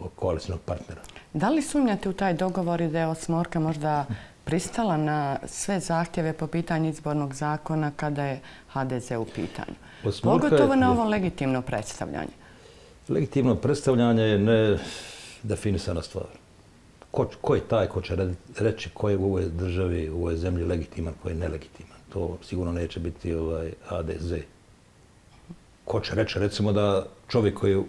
uh, koalicijnog partnera. Da li sumnjate u taj dogovor i da je Osmorka možda pristala na sve zahtjeve po pitanju izbornog zakona kada je HDZ u pitanju? Je- Pogotovo na ovo legitimno predstavljanje. Legitimno predstavljanje je ne definisana stvar. Ko, ko je taj ko će re- reći ko je u ovoj državi, u ovoj zemlji legitiman, ko je nelegitiman? To sigurno neće biti ovaj HDZ. Ko će reći, recimo da čovjek koji je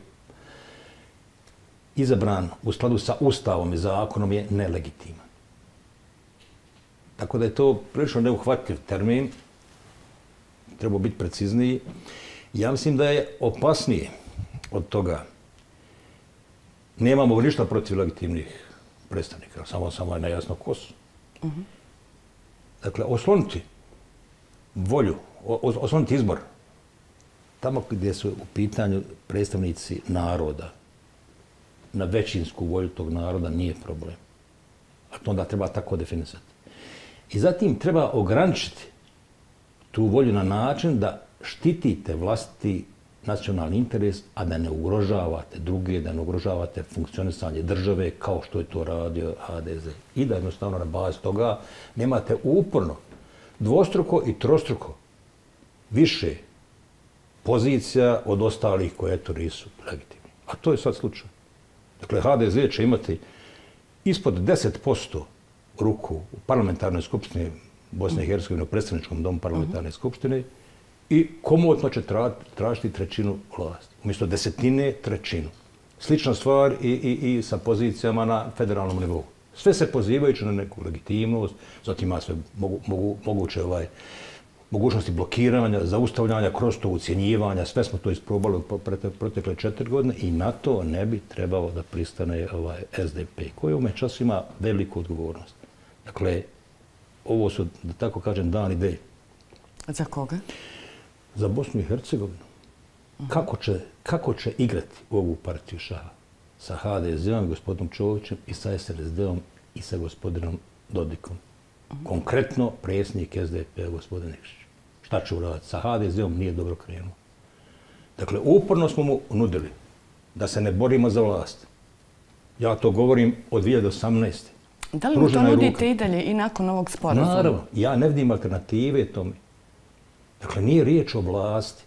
izabran u skladu sa ustavom i zakonom je nelegitiman. Tako da je to prilično neuhvatljiv termin, treba biti precizniji. Ja mislim da je opasnije od toga. Nemamo ništa protiv legitimnih predstavnika, samo samo je nejasno ko su. Dakle, osloniti volju, osloniti izbor tamo gdje su u pitanju predstavnici naroda, na većinsku volju tog naroda nije problem. A to onda treba tako definisati. I zatim treba ograničiti tu volju na način da štitite vlastiti nacionalni interes, a da ne ugrožavate druge, da ne ugrožavate funkcionisanje države kao što je to radio HDZ. I da jednostavno na bazi toga nemate uporno dvostruko i trostruko više pozicija od ostalih koje eto nisu legitimni. A to je sad slučaj. Dakle, HDZ će imati ispod 10% ruku u parlamentarnoj skupštini Bosne i Hercegovine, u predstavničkom domu parlamentarne skupštine i komotno će tra, tražiti trećinu vlasti. Umjesto desetine, trećinu. Slična stvar i, i, i sa pozicijama na federalnom nivou. Sve se pozivajući na neku legitimnost, zatim ima sve mogu, mogu, moguće ovaj, mogućnosti blokiranja, zaustavljanja, kroz to ucjenjivanja, sve smo to isprobali u prote- protekle četiri godine i na to ne bi trebalo da pristane ovaj SDP, koji u ovome času ima veliku odgovornost. Dakle, ovo su, da tako kažem, dan i dej Za koga? za Bosnu i Hercegovinu. Kako će, kako će igrati u ovu partiju šaha? Sa HDZ-om, gospodinom Čovićem i sa SNSD-om i sa gospodinom Dodikom. Konkretno predsjednik SDP, gospodin Nikšić. Šta će uraditi? Sa HDZ-om nije dobro krenuo. Dakle, uporno smo mu nudili da se ne borimo za vlast. Ja to govorim od 2018. Da li mu to ruka. nudite i dalje i nakon ovog sporazuma? Naravno, ja ne vidim alternative tome. Dakle, nije riječ o vlasti.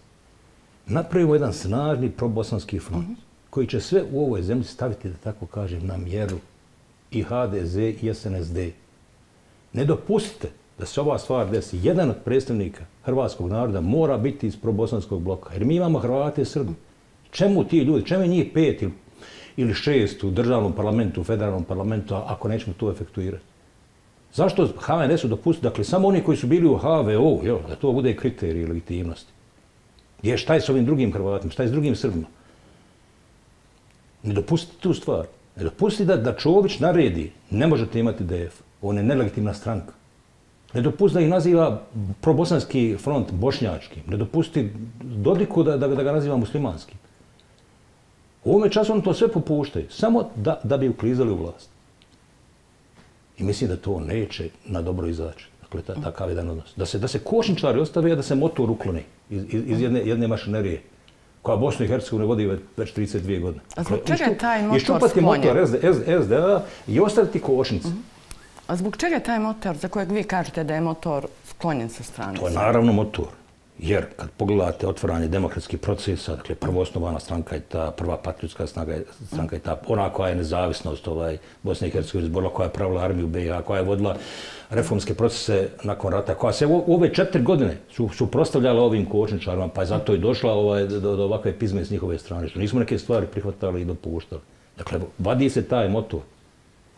Napravimo jedan snažni probosanski front koji će sve u ovoj zemlji staviti, da tako kažem, na mjeru i HDZ i SNSD. Ne dopustite da se ova stvar desi. Jedan od predstavnika hrvatskog naroda mora biti iz probosanskog bloka. Jer mi imamo Hrvate i Srbi. Čemu ti ljudi, čemu je njih pet ili, ili šest u državnom parlamentu, u federalnom parlamentu, ako nećemo to efektuirati? Zašto HNS-u dopustiti, dakle, samo oni koji su bili u HVO, jel, da to bude kriterij legitimnosti? Je, šta je s ovim drugim Hrvatima, šta je s drugim Srbima? Ne dopustite tu stvar. Ne dopustite da, da Čović naredi, ne možete imati DF, on je nelegitimna stranka. Ne dopustite da ih naziva probosanski front bošnjačkim. Ne dopustite Dodiku da, da, da ga naziva muslimanskim. U ovome času on to sve popuštaju, samo da, da bi uklizali u vlast. I mislim da to neće na dobro izaći. Dakle, ta, takav jedan odnos. Da se, da se košničari ostave, a da se motor ukloni iz, iz, iz jedne, jedne mašinerije koja Bosnu i Hercegovine vodi već, već 32 godine. A zbog Dakle, čega je taj motor Iščupati motor SD, SD, SDA i ostaviti košnicu. A zbog čega je taj motor za kojeg vi kažete da je motor sklonjen sa strane? To je naravno motor. Jer kad pogledate otvaranje demokratskih procesa, dakle prvo osnovana stranka je ta, prva patriotska snaga je, stranka je ta, ona koja je nezavisnost ovaj, Bosne i Hercegovine izborila, koja je pravila armiju BiH, koja je vodila reformske procese nakon rata, koja se u u ove četiri godine su, su prostavljala ovim kočničarima, pa je zato i došla ovaj, do, do ovakve pizme s njihove strane, što nismo neke stvari prihvatali i dopuštali. Dakle, vadi se taj motor,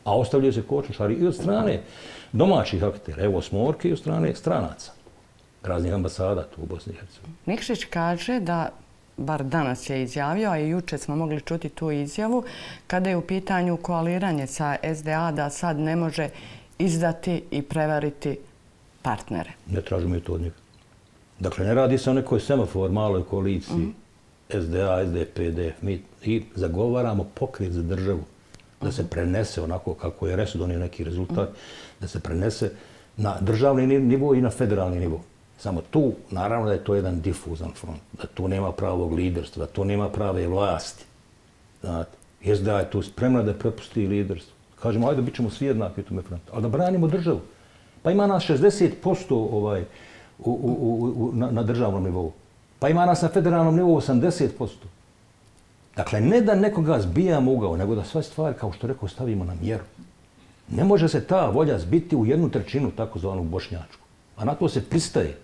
a ostavljaju se kočničari i od strane domaćih aktera, evo smorke i od strane stranaca raznih ambasada tu u Bosni i Hercegovini. Nikšić kaže da bar danas je izjavio, a i juče smo mogli čuti tu izjavu, kada je u pitanju koaliranje sa SDA da sad ne može izdati i prevariti partnere. Ne tražimo i to od njega. Dakle, ne radi se o nekoj semafor, maloj koaliciji, SDA, SDP, DF. Mi i zagovaramo pokret za državu da se prenese onako kako je Resu donio neki rezultat, da se prenese na državni ni- nivo i na federalni nivo. Samo tu, naravno da je to jedan difuzan front, da tu nema pravog liderstva, da tu nema prave vlasti. Znate, SDA je tu spremna da prepusti liderstvo. Kažemo, ajde, bit ćemo svi jednaki u tome frontu, ali da branimo državu. Pa ima nas 60% ovaj, u, u, u, u, na, na državnom nivou. Pa ima nas na federalnom nivou 80%. Dakle, ne da nekoga zbijamo ugao, nego da sve stvari, kao što rekao, stavimo na mjeru. Ne može se ta volja zbiti u jednu trećinu, takozvanu bošnjačku. A na to se pristaje.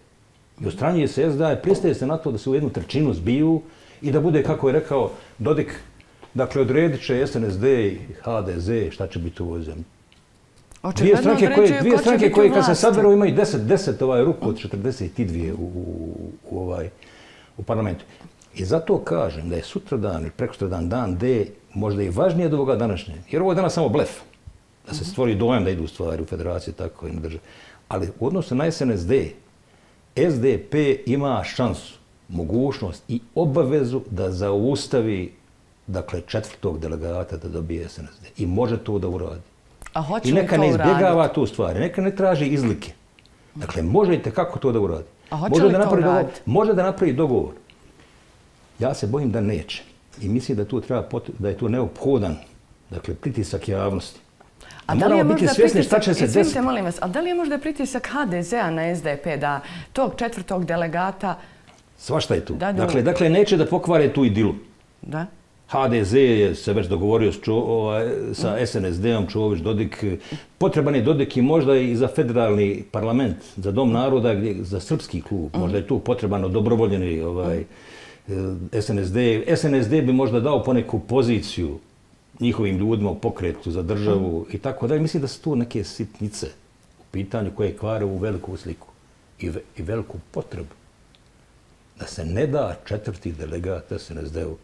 I ostranjuje se SDA, pristaje se na to da se u jednu trećinu zbiju i da bude, kako je rekao Dodik, dakle, odredit će SNSD i HDZ šta će biti u ovoj zemlji. Dvije Očigledno stranke koje, dvije stranke koje kad se saberu imaju 10, 10 ovaj ruku od 42 u, u, u, ovaj, u parlamentu. I zato kažem da je sutradan ili prekostradan dan D možda i važnije od ovoga današnje. Jer ovo je danas samo blef. Da se stvori dojam da idu stvari u federaciji tako i na državi. Ali u odnosu na SNSD, SDP ima šansu, mogućnost i obavezu da zaustavi dakle, četvrtog delegata da dobije SNSD. I može to da uradi. A hoće I neka ne izbjegava tu stvari, neka ne traži izlike. Dakle, može i kako to da uradi. A hoće može li da napravi dogovor? Može da napravi dogovor. Ja se bojim da neće. I mislim da tu treba pot- da je tu neophodan dakle, pritisak javnosti. A da li je biti možda svjesni šta pritisak, će se izvinite desiti. molim vas, a da li je možda pritisak HDZ-a na SDP da tog četvrtog delegata, Svašta je tu. Da, da. dakle, dakle, neće da pokvare tu idilu. da, HDZ je se već dogovorio s Čo, ovaj, sa SNSD-om, Čović, Dodik. Potreban je Dodik i možda i za federalni parlament, za Dom naroda, gdje, za srpski klub. Možda je tu potreban odobrovoljeni ovaj, eh, SNSD. SNSD bi možda dao poneku poziciju njihovim ljudima u pokretu za državu i tako dalje. Mislim da su tu neke sitnice u pitanju koje kvare u veliku sliku i, ve, i veliku potrebu da se ne da četvrti delegat SNSD-u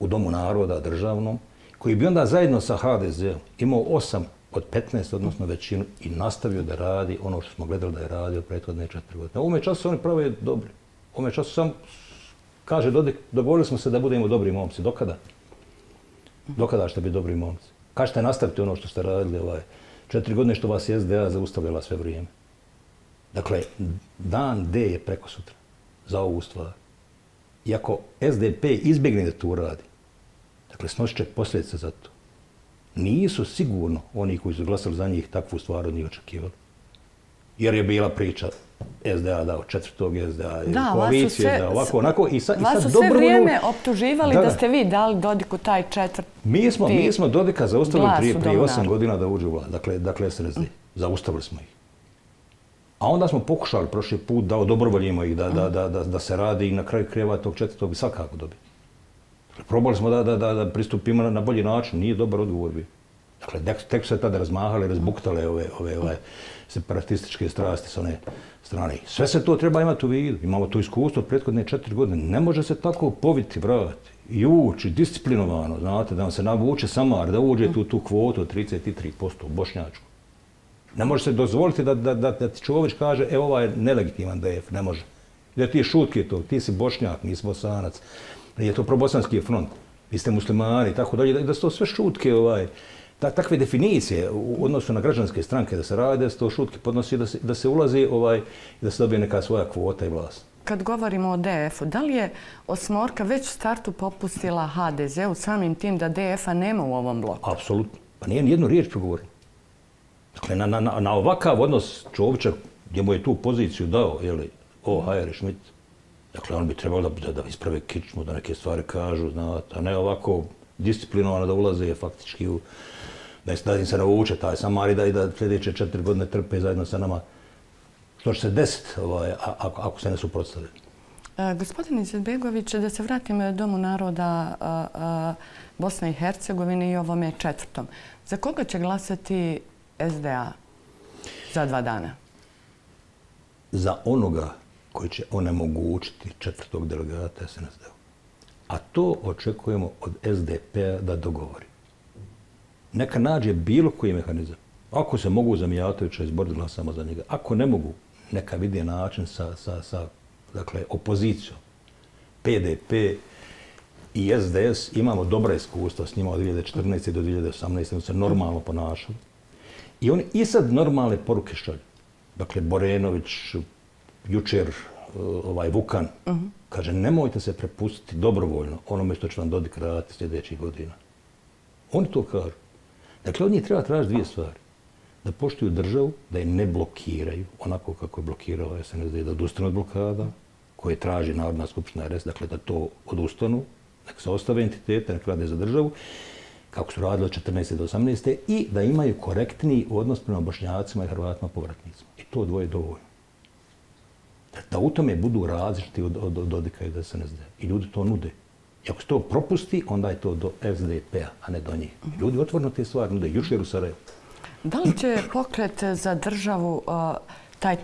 u Domu naroda državnom, koji bi onda zajedno sa HDZ-om imao 8 od 15, odnosno većinu, i nastavio da radi ono što smo gledali da je radio prethodne četiri godine. U ovome času oni prave dobri. U ovome času sam, kaže Dodik, dogovorili smo se da budemo dobri momci. Dokada? Dokada ćete biti dobri momci? Kad ćete nastaviti ono što ste radili ovaj, četiri godine što vas je SDA zaustavljala sve vrijeme? Dakle, dan D je preko sutra za ovu stvar. I ako SDP izbjegne da to uradi, dakle, snosit će posljedice za to. Nisu sigurno oni koji su glasali za njih takvu stvar od njih očekivali. Jer je bila priča SDA dao četvrtog SDA, Da, koalicije, sve- da ovako, onako. I sad, i vas sad su sve vrijeme optuživali Da, da, ste vi dali Dodiku taj četvrt. Mi smo, mi smo Dodika zaustavili prije, prije Domu 8 naroda. godina da uđe u vlad. Dakle, dakle SNSD. Zaustavili smo ih. A onda smo pokušali prošli put da odobrovoljimo ih, da, da, da, da, da se radi i na kraju kreva tog četvrtog bi svakako dobili. Dakle, probali smo da, da, da, da pristupimo na, na bolji način, nije dobar odgovor bio. Dakle, tek, tek se tada razmahale, razbuktale ove, ove, ove separatističke strasti s one strane. Sve se to treba imati u vidu. Imamo to iskustvo od prethodne četiri godine. Ne može se tako poviti vrat i ući disciplinovano, znate, da vam se navuče samar, da uđe tu, tu kvotu od 33% u Bošnjačku. Ne može se dozvoliti da, da, da, da ti Čović kaže, e, ovaj je nelegitiman DF, ne može. Da ti šutke to, ti si Bošnjak, nisi Bosanac. Je to probosanski front, vi ste muslimani i tako dalje, da su to sve šutke ovaj, ta, takve definicije u odnosu na građanske stranke da se rade, da se to šutke podnosi, da se, da se ulazi ovaj, da se dobije neka svoja kvota i vlast. Kad govorimo o DF-u, da li je Osmorka već u startu popustila HDZ u samim tim da DF-a nema u ovom bloku? Apsolutno. Pa nije ni jednu riječ progovorio. Dakle, na, na, na ovakav odnos Čovića, gdje mu je tu poziciju dao, jeli, o, Hajer Schmidt, dakle, on bi trebao da, da, da isprave kičmu, da neke stvari kažu, znate, a ne ovako disciplinovano da ulaze je faktički u, da, da im se navuče taj samari da i da sljedeće četiri godine trpe zajedno sa nama. Što će se desiti ovaj, ako, ako se ne suprotstavljaju? E, gospodin Izetbegović, da se vratim Domu naroda a, a, Bosne i Hercegovine i ovome četvrtom. Za koga će glasati SDA za dva dana? Za onoga koji će onemogućiti četvrtog delegata SNSD-a. A to očekujemo od SDP-a da dogovori. Neka nađe bilo koji mehanizam. Ako se mogu za Mijatovića izboriti glasama za njega, ako ne mogu, neka vidi način sa, sa, sa dakle, opozicijom. PDP i SDS imamo dobra iskustva s njima od 2014. do 2018. se normalno ponašali. I oni i sad normalne poruke šalju. Dakle, Borenović, jučer eh, ovaj Vukan, uh -huh. kaže nemojte se prepustiti dobrovoljno onome što će vam Dodik raditi sljedećih godina. Oni to kažu. Dakle, od njih treba tražiti dvije stvari. Da poštuju državu, da je ne blokiraju, onako kako je blokirala SNSD, da odustanu od blokada, koje traži Narodna skupština RS, dakle da to odustanu, nek se ostave entitete, nek rade za državu, kako su radili od 14. do 18. i da imaju korektni odnos prema bošnjacima i hrvatima povratnicima. I to dvoje dovoljno da u tome budu različiti od, od, od Dodika i SNSD. I ljudi to nude. I ako se to propusti, onda je to do SDP-a, a ne do njih. Ljudi otvorno te stvari nude. Jučer u Sarajevu. Da li će pokret za državu uh, taj,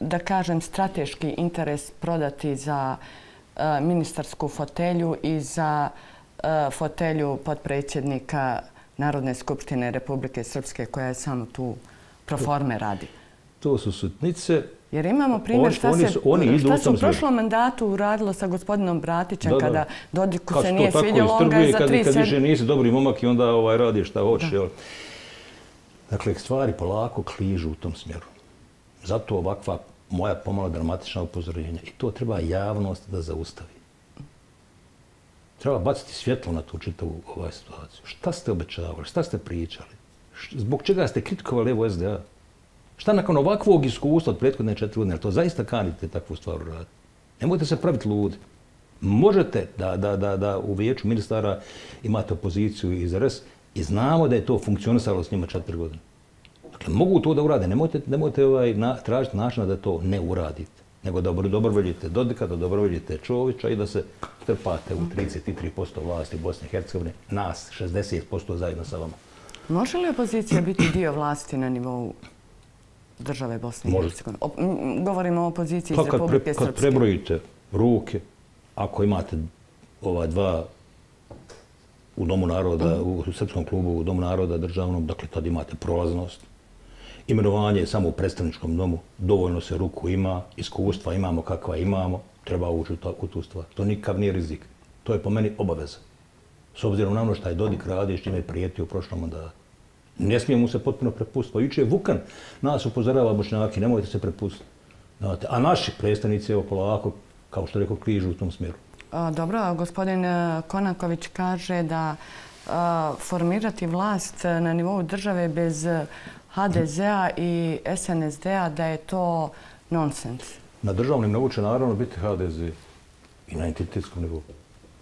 da kažem, strateški interes prodati za uh, ministarsku fotelju i za uh, fotelju podpredsjednika Narodne skupštine Republike Srpske koja je samo tu proforme radi? To su sutnice. Jer imamo primjer šta se, oni šta se u prošlom mandatu uradilo sa gospodinom Bratićem da, kada Dodiku se nije svidjelo, on ga je za tri kad, kad više nisi dobri momak i onda ovaj, radi šta hoće. Dakle, stvari polako kližu u tom smjeru. Zato ovakva moja pomala dramatična upozorenja. I to treba javnost da zaustavi. Treba baciti svjetlo na tu čitavu ovaj situaciju. Šta ste obećavali? Šta ste pričali? Zbog čega ste kritikovali evo SDA? Šta nakon ovakvog iskustva od prethodne četiri godine, to zaista kanite takvu stvar uraditi? Nemojte se praviti ludi. Možete da, da, da, da u vijeću ministara imate opoziciju iz RS i znamo da je to funkcionisalo s njima četiri godine. Dakle, mogu to da urade. Nemojte, nemojte ovaj, na, tražiti načina da to ne uradite. Nego da dobro dobrovoljite Dodika, da dobrovoljite Čovića i da se trpate u 33% vlasti Bosne i Hercegovine, nas 60% zajedno sa vama. Može li opozicija biti dio vlasti na nivou države Bosne i Hercegovine. Govorimo o opoziciji iz Republike Srpske. Kad prebrojite ruke, ako imate ova dva u Domu naroda, u Srpskom klubu, u Domu naroda državnom, dakle, tad imate prolaznost. Imenovanje je samo u predstavničkom domu, dovoljno se ruku ima, iskustva imamo kakva imamo, treba ući u tu stvar. To nikakav nije rizik. To je po meni obaveza. S obzirom na ono što je Dodik radi, što je prijetio u prošlom mandatu. Ne smije mu se potpuno prepustiti. Pa juče Vukan nas upozorava bošnjaki, nemojte se prepustiti. A naši predstavnici, evo polako, kao što rekao, križu u tom smjeru. Dobro, gospodin e, Konaković kaže da formirati vlast na nivou države bez HDZ-a i SNSD-a, da je to nonsens. Na državnim nivou će naravno biti HDZ i na entitetskom nivou.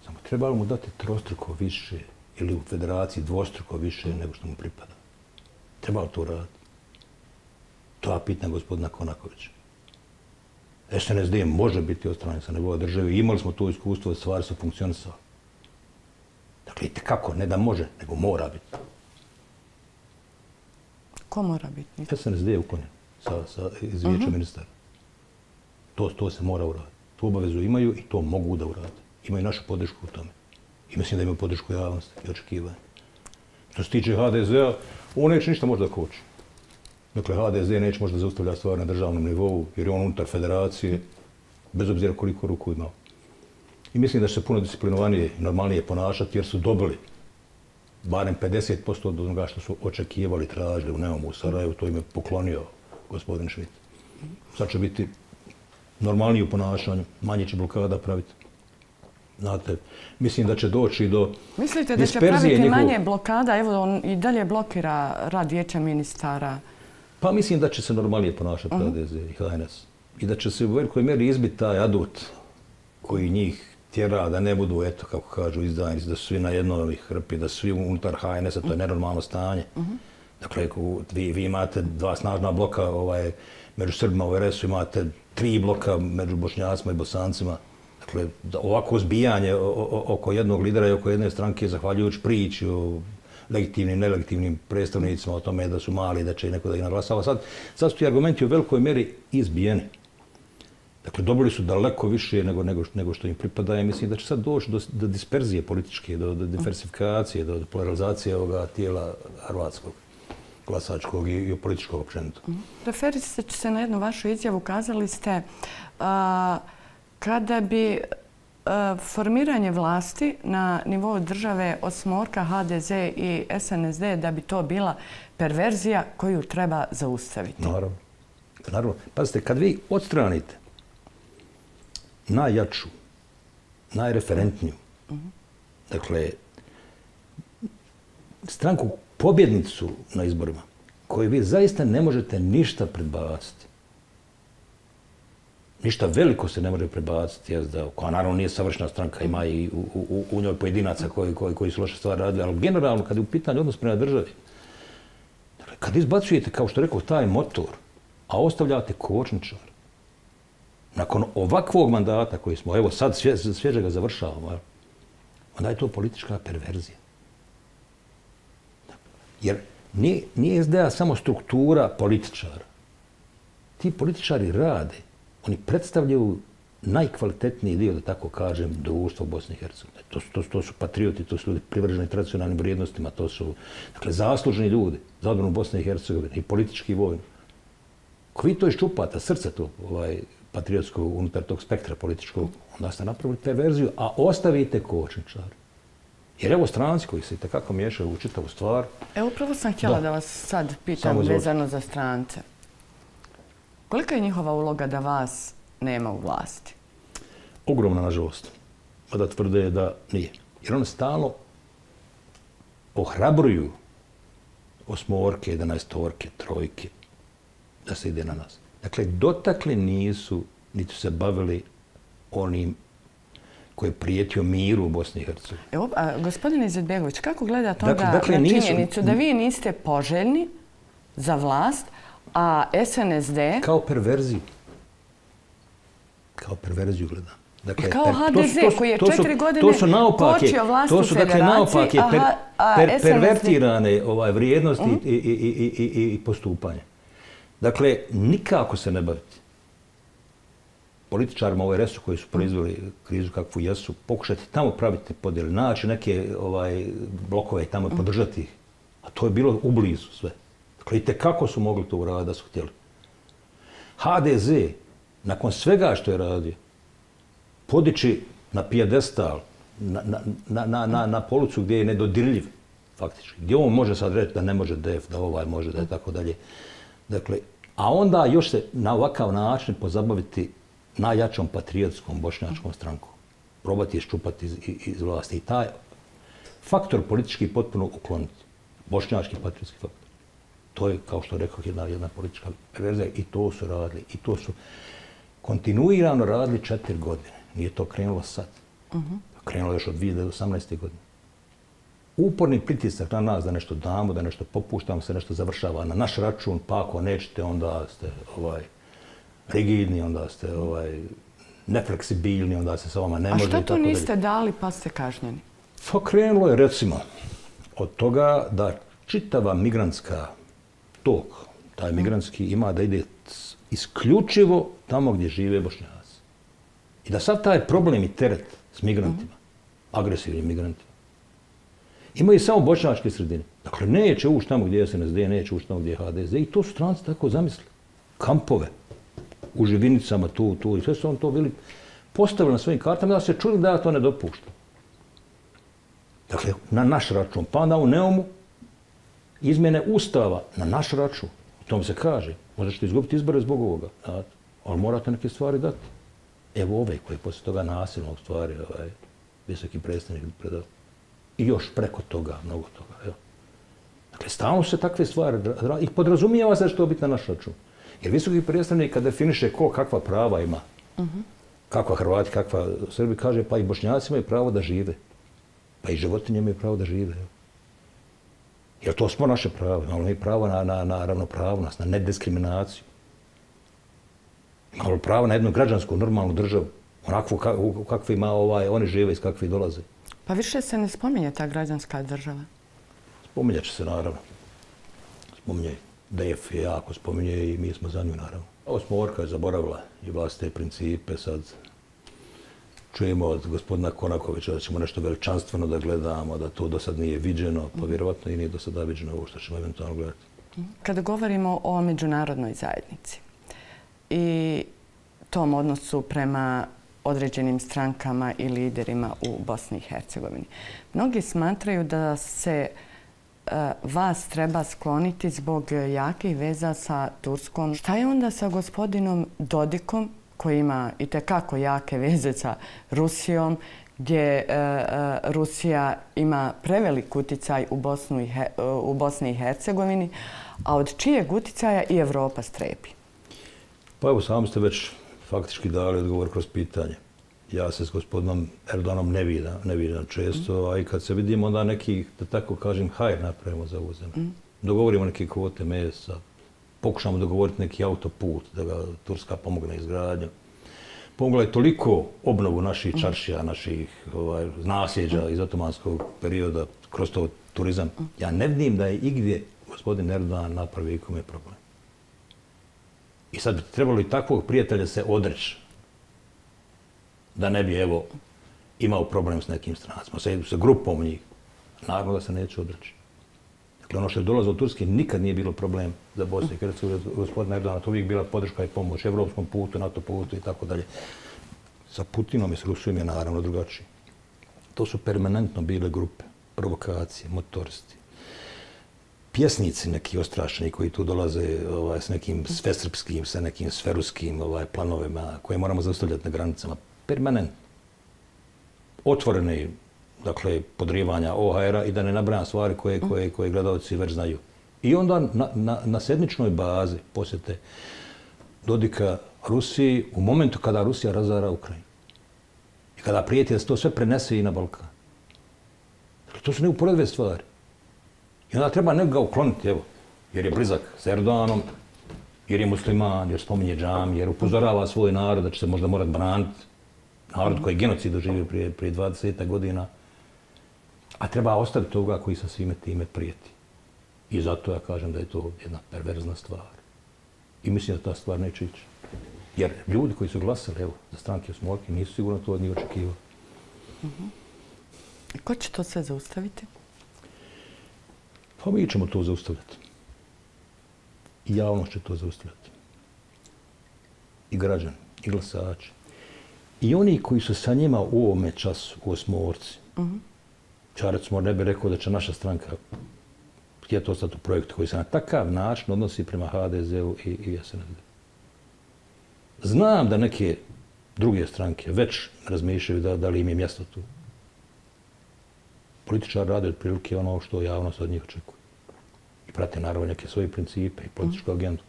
Samo trebalo mu dati trostruko više ili u federaciji dvostruko više nego što mu pripada. Treba li to raditi? To je pitanje gospodina Konakovića. SNSD može biti odstranjen sa nivoa države. Imali smo to iskustvo stvari su funkcionisali. Dakle, kako? Ne da može, nego mora biti. Ko mora biti? SNSD je uklonjen sa, sa izvijeća uh mhm. -huh. ministara. To, to se mora uraditi. Tu obavezu imaju i to mogu da urade. Imaju našu podršku u tome. I mislim da imaju podršku javnosti i očekivanja. Što se tiče HDZ-a, on neće ništa možda koči. Dakle, HDZ neće možda zaustavlja stvar na državnom nivou, jer je on unutar federacije, bez obzira koliko ruku imao. I mislim da će se puno disciplinovanije i normalnije ponašati, jer su dobili barem 50% od onoga što su očekivali, tražili u Neomu u Sarajevu, to im je poklonio gospodin Švit. Sad će biti normalniji u ponašanju, manje će blokada praviti. Znate, mislim da će doći do Mislite da će praviti njihov... manje blokada? Evo, on i dalje blokira rad vijeća ministara. Pa mislim da će se normalnije ponašati uh -huh. HDZ i HNS. I da će se u velikoj meri izbiti taj adut koji njih tjera da ne budu, eto, kako kažu izdajnici, da su svi na jednoj hrpi, da su svi unutar HNS-a, to je nenormalno stanje. Uh -huh. Dakle, vi, vi imate dva snažna bloka ovaj, među Srbima u RS-u, imate tri bloka među Bošnjacima i Bosancima. Dakle, ovako zbijanje oko jednog lidera i oko jedne stranke, zahvaljujući priči o legitimnim, nelegitimnim predstavnicima o tome da su mali, da će neko da ih naglasava. Sad, sad su ti argumenti u velikoj meri izbijeni. Dakle, dobili su daleko više nego, nego, nego što im pripada Ja mislim da će sad doći do, do disperzije političke, do, do diversifikacije, do, do polarizacije ovoga tijela hrvatskog glasačkog i, i političkog općenito. Mhm. Referisat Referite se na jednu vašu izjavu. Kazali ste uh, kada bi a, formiranje vlasti na nivou države od Smorka, HDZ i SNSD da bi to bila perverzija koju treba zaustaviti. Naravno. Naravno. Pazite, kad vi odstranite najjaču, najreferentniju, mhm. dakle, stranku pobjednicu na izborima, koju vi zaista ne možete ništa predbaciti. Ništa veliko se ne može prebaciti, jes da, koja naravno nije savršena stranka, ima i u, u, u njoj pojedinaca koji, koji, koji su loše stvari radili, ali generalno, kad je u pitanju odnos prema državi, dakle, kad izbacujete, kao što rekao, taj motor, a ostavljate kočničar, nakon ovakvog mandata koji smo, evo sad svje, svježe ga završavamo, onda je to politička perverzija. Jer nije, nije SDA samo struktura političara. Ti političari rade. Oni predstavljaju najkvalitetniji dio, da tako kažem, društva u Bosni i Hercegovini. To, to, to su patrioti, to su ljudi privrženi tradicionalnim vrijednostima, to su dakle, zaslužni ljudi za odbranu Bosne i Hercegovine i politički vojni. Ko vi to iščupate, srce to, ovaj, patriotsko unutar tog spektra političkog, onda ste napravili te verziju, a ostavite kočničar. Jer evo stranci koji se i takako miješaju u čitavu stvar. Evo, upravo sam htjela da, da vas sad pitam vezano za strance. Kolika je njihova uloga da vas nema u vlasti? Ogromna, nažalost. Da tvrde da nije. Jer one stalno ohrabruju osmorke, jedanajstorke, trojke da se ide na nas. Dakle, dotakle nisu, niti se bavili onim koji je prijetio miru u Bosni i Hercegovini. Evo, a gospodine Izetbegović, kako gledate onda dakle, dakle, na činjenicu da vi niste poželjni za vlast, a SNSD... Kao perverziju. Kao perverziju gledam. Dakle, kao HDZ to su, koji je četiri godine to su naopake, kočio vlast to su, dakle, naopake, per, per, pervertirane ovaj, vrijednosti uh -huh. i, i, i, i, i postupanje. Dakle, nikako se ne baviti političarima u RS-u koji su proizveli krizu kakvu jesu, pokušati tamo praviti podijeli, naći neke ovaj, blokove i tamo podržati ih. A to je bilo u blizu sve. Dakle, i kako su mogli to uraditi da su htjeli. HDZ, nakon svega što je radio, podići na pijedestal, na, na, na, na, na policu gdje je nedodirljiv, faktički. Gdje on može sad reći da ne može def, da ovaj može, da je tako dalje. Dakle, a onda još se na ovakav način pozabaviti najjačom patriotskom bošnjačkom strankom. Probati je ščupati iz, iz vlasti. I taj faktor politički potpuno ukloniti. Bošnjački patriotski faktor. To je, kao što rekao, jedna, jedna politička verzija i to su radili. I to su kontinuirano radili četiri godine. Nije to krenulo sad. Uh -huh. Krenulo još od 2018. godine. Uporni pritisak na nas da nešto damo, da nešto popuštamo, se nešto završava na naš račun, pa ako nećete, onda ste ovaj, rigidni, onda ste ovaj, nefleksibilni, onda se sa vama ne može. A što to niste dali pa ste kažnjeni? Pa krenulo je recimo od toga da čitava migrantska tok, taj migrantski ima da ide isključivo tamo gdje žive bošnjaci. I da sad taj problem i teret s migrantima, agresivnim migrantima, imaju samo bošnjačke sredine. Dakle, neće ući tamo gdje je SNSD, neće ući tamo gdje je HDZ. I to su stranci tako zamislili. Kampove u živinicama tu, tu i sve su on to bili postavili na svojim kartama da se čuli da ja to ne dopuštam. Dakle, na naš račun. Pa onda u Neumu izmjene ustava na naš račun. To mi se kaže. Možda ćete izgubiti izbore zbog ovoga. Znate? Ali morate neke stvari dati. Evo ove koje posle toga nasilnog stvari ovaj, visoki predstavnik predao. I još preko toga, mnogo toga. Evo. Dakle, stalno se takve stvari i podrazumijeva se da će to biti na naš račun. Jer visoki predstavnik kad definiše ko kakva prava ima, uh -huh. kakva Hrvati, kakva Srbi, kaže pa i Bošnjaci imaju pravo da žive. Pa i životinje imaju pravo da žive. Evo. Jer to smo naše pravo. Imamo mi pravo na, na, na ravnopravnost, na nediskriminaciju. Imamo pravo na jednu građansku, normalnu državu. Onakvu ka, u kakvima ovaj, oni žive i s kakvi dolaze. Pa više se ne spominje ta građanska država. Spominje će se, naravno. Spominje DF je jako spominje i mi smo za nju, naravno. Ovo smo Orka je zaboravila i vlastite principe. Sad čujemo od gospodina Konakovića da ćemo nešto veličanstveno da gledamo, da to do sad nije viđeno, pa vjerovatno i nije do sada viđeno ovo što ćemo eventualno gledati. Kada govorimo o međunarodnoj zajednici i tom odnosu prema određenim strankama i liderima u Bosni i Hercegovini. Mnogi smatraju da se e, vas treba skloniti zbog jakih veza sa Turskom. Šta je onda sa gospodinom Dodikom koji ima i tekako jake veze sa Rusijom, gdje e, e, Rusija ima prevelik uticaj u, Bosnu i u Bosni i Hercegovini, a od čijeg uticaja i Evropa strepi? Pa evo, sami ste već faktički dali odgovor kroz pitanje. Ja se s gospodinom Erdoganom ne vidim, ne vidim često, a i kad se vidimo, onda neki, da tako kažem, hajr napravimo za ovu zemlju. Mm. Dogovorimo neke kvote mesa, pokušamo dogovoriti neki autoput da ga Turska pomogne izgradnju. Pomogla je toliko obnovu naših čaršija, naših ovaj, nasljeđa iz otomanskog perioda kroz to turizam. Ja ne vidim da je igdje gospodin Erdogan napravi ikome problem. I sad bi trebalo i takvog prijatelja se odreći da ne bi, evo, imao problem s nekim strancima, sa, sa grupom njih. Naravno da se neće odreći. Dakle, ono što je dolazilo od Turske nikad nije bilo problem za Bosnu i Hercegovinu. Gospodina Erdogana, to uvijek bila podrška i pomoć evropskom putu, NATO putu i tako dalje. Sa Putinom i s Rusijom je naravno drugačije. To su permanentno bile grupe, provokacije, motoristi, pjesnici neki ostrašeni koji tu dolaze ovaj, s nekim svesrpskim, sa nekim sferuskim ovaj, planovima koje moramo zaustavljati na granicama. Permanent. Otvorene dakle, podrivanja OHR-a i da ne nabrajam stvari koje, koje, koje gledalci već znaju. I onda na, na, na sedmičnoj bazi posjete Dodika Rusiji u momentu kada Rusija razara Ukrajinu. I kada prijeti da se to sve prenese i na Balkan. Dakle, to su neuporedive stvari. I onda treba nekoga ukloniti, evo, jer je blizak s Erdoganom, jer je musliman, jer spominje džam, jer upozorava svoj narod da će se možda morat braniti. Narod koji je genocid doživio prije, prije 20 godina. A treba ostaviti toga koji sa svime time prijeti. I zato ja kažem da je to jedna perverzna stvar. I mislim da ta stvar neće ići. Jer ljudi koji su glasali evo, za stranke Osmorke nisu sigurno to od njih očekivali. Uh -huh. Ko će to sve zaustaviti? Pa mi ćemo to zaustavljati. I javnost će to zaustavljati. I građani, i glasači. I oni koji su sa njima u ovome času, u osmorci, -huh. Ja recimo ne bi rekao da će naša stranka htjeti ostati u projektu koji se na takav način odnosi prema HDZ-u i, i SNSD. Znam da neke druge stranke već razmišljaju da, da li im je mjesto tu političar rade otprilike ono što javnost od njih očekuje. I prate naravno neke svoje principe i političku agendu.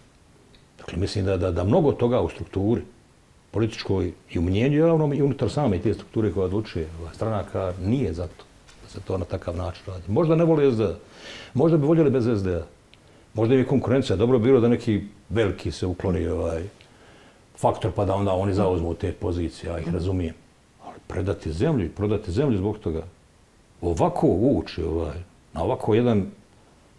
Dakle, mislim da, da, da mnogo toga u strukturi političkoj i u mnjenju javnom i unutar same te strukture koja odlučuje stranaka nije zato da se to na takav način radi. Možda ne voli SDA. Možda bi voljeli bez SDA. Možda im je konkurencija. Dobro bi bilo da neki veliki se ukloni ovaj faktor pa da onda oni zauzmu te pozicije. Ja ih razumijem. Ali predati zemlju i prodati zemlju zbog toga ovako uči, ovaj, na ovako jedan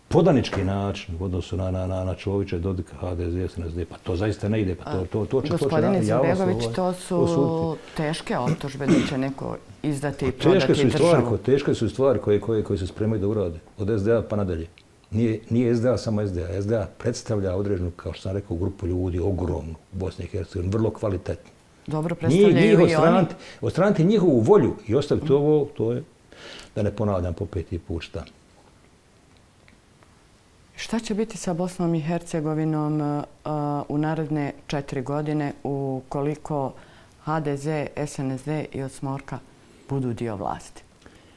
podanički način u odnosu na, na, na, na Čovića, Dodika, HDZ, SNSD, pa to zaista ne ide. Pa to, to, to, će, Gospodine Zbegović, to, ovaj, su osuditi. teške optužbe da će neko izdati i prodati teške su državu. Stvari, teške su stvari koje, koje, koje se spremaju da urade. Od SDA pa nadalje. Nije, nije SDA samo SDA. SDA predstavlja određenu, kao što sam rekao, grupu ljudi, ogromnu u Bosni i Hercegovini, vrlo kvalitetnu. Dobro predstavljaju njih, njih i oni. Ostraniti njihovu volju i ostaviti ovo, to je Da ne ponavljam po peti put šta. Šta će biti sa Bosnom i Hercegovinom uh, u naredne četiri godine ukoliko HDZ, SNSD i Osmorka budu dio vlasti?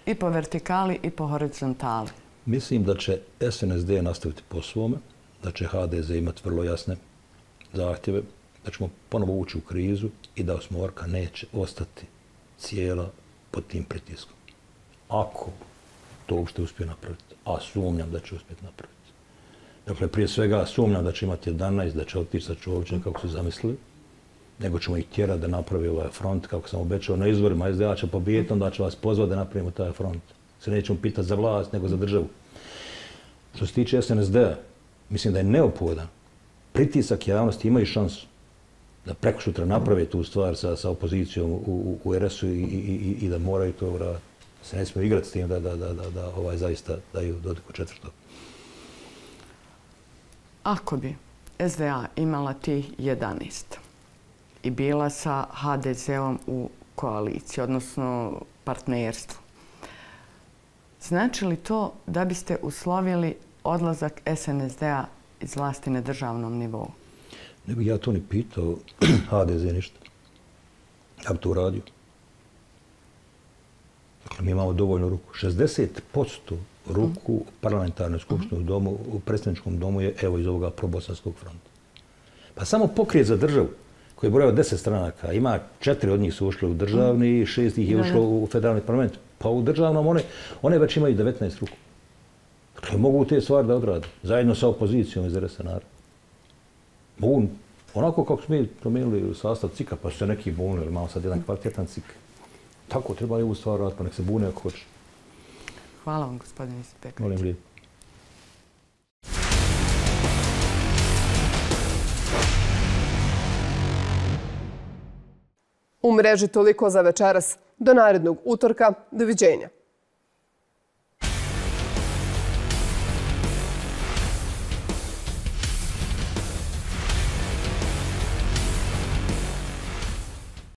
I po vertikali i po horizontali. Mislim da će SNSD nastaviti po svome, da će HDZ imati vrlo jasne zahtjeve, da ćemo ponovo ući u krizu i da Osmorka neće ostati cijela pod tim pritiskom. Ako to uopšte uspije napraviti, a sumnjam da će uspjeti napraviti. Dakle, prije svega sumnjam da će imati 11, da će otići sa Čovićem kako su zamislili, nego ćemo ih tjerati da napravi ovaj front, kako sam obećao na izvorima. SDA će pobijeti, onda će vas pozvati da napravimo taj front. Se nećemo pitati za vlast, nego za državu. Što se tiče SNSD-a, mislim da je neophodan pritisak javnosti, imaju šansu da preko sutra naprave tu stvar sa, sa opozicijom u, u, u RS-u i, i, i, i da moraju to uraditi. Se ne smije igrati s tim da, da, da, da, da ovaj zaista daju dodiku četvrtog. Ako bi SDA imala tih 11 i bila sa HDZ-om u koaliciji, odnosno partnerstvu, znači li to da biste uslovili odlazak SNSD-a iz vlasti na državnom nivou? Ne bih ja to ni pitao HDZ ništa. Ja bi to uradio. Dakle, mi imamo dovoljno ruku. 60% ruku parlamentarnoj skupštini u domu, u predsjedničkom domu je evo iz ovoga probosanskog fronta. Pa samo pokrije za državu koji je brojao deset stranaka, ima četiri od njih su ušli u državni i šest ih je ušlo u federalni parlament. Pa u državnom one, one već imaju 19 ruku. Dakle, mogu te stvari da odrade, zajedno sa opozicijom iz RSNR. Mogu, onako kako smo mi promijenili sastav cika, pa su se neki bunili, imamo sad jedan kvalitetan cik. Tako treba i ovu stvar raditi, pa nek se bune ako hoće. Hvala vam, gospodin Ispeković. Molim lijepo. U mreži toliko za večeras. Do narednog utorka. Doviđenja.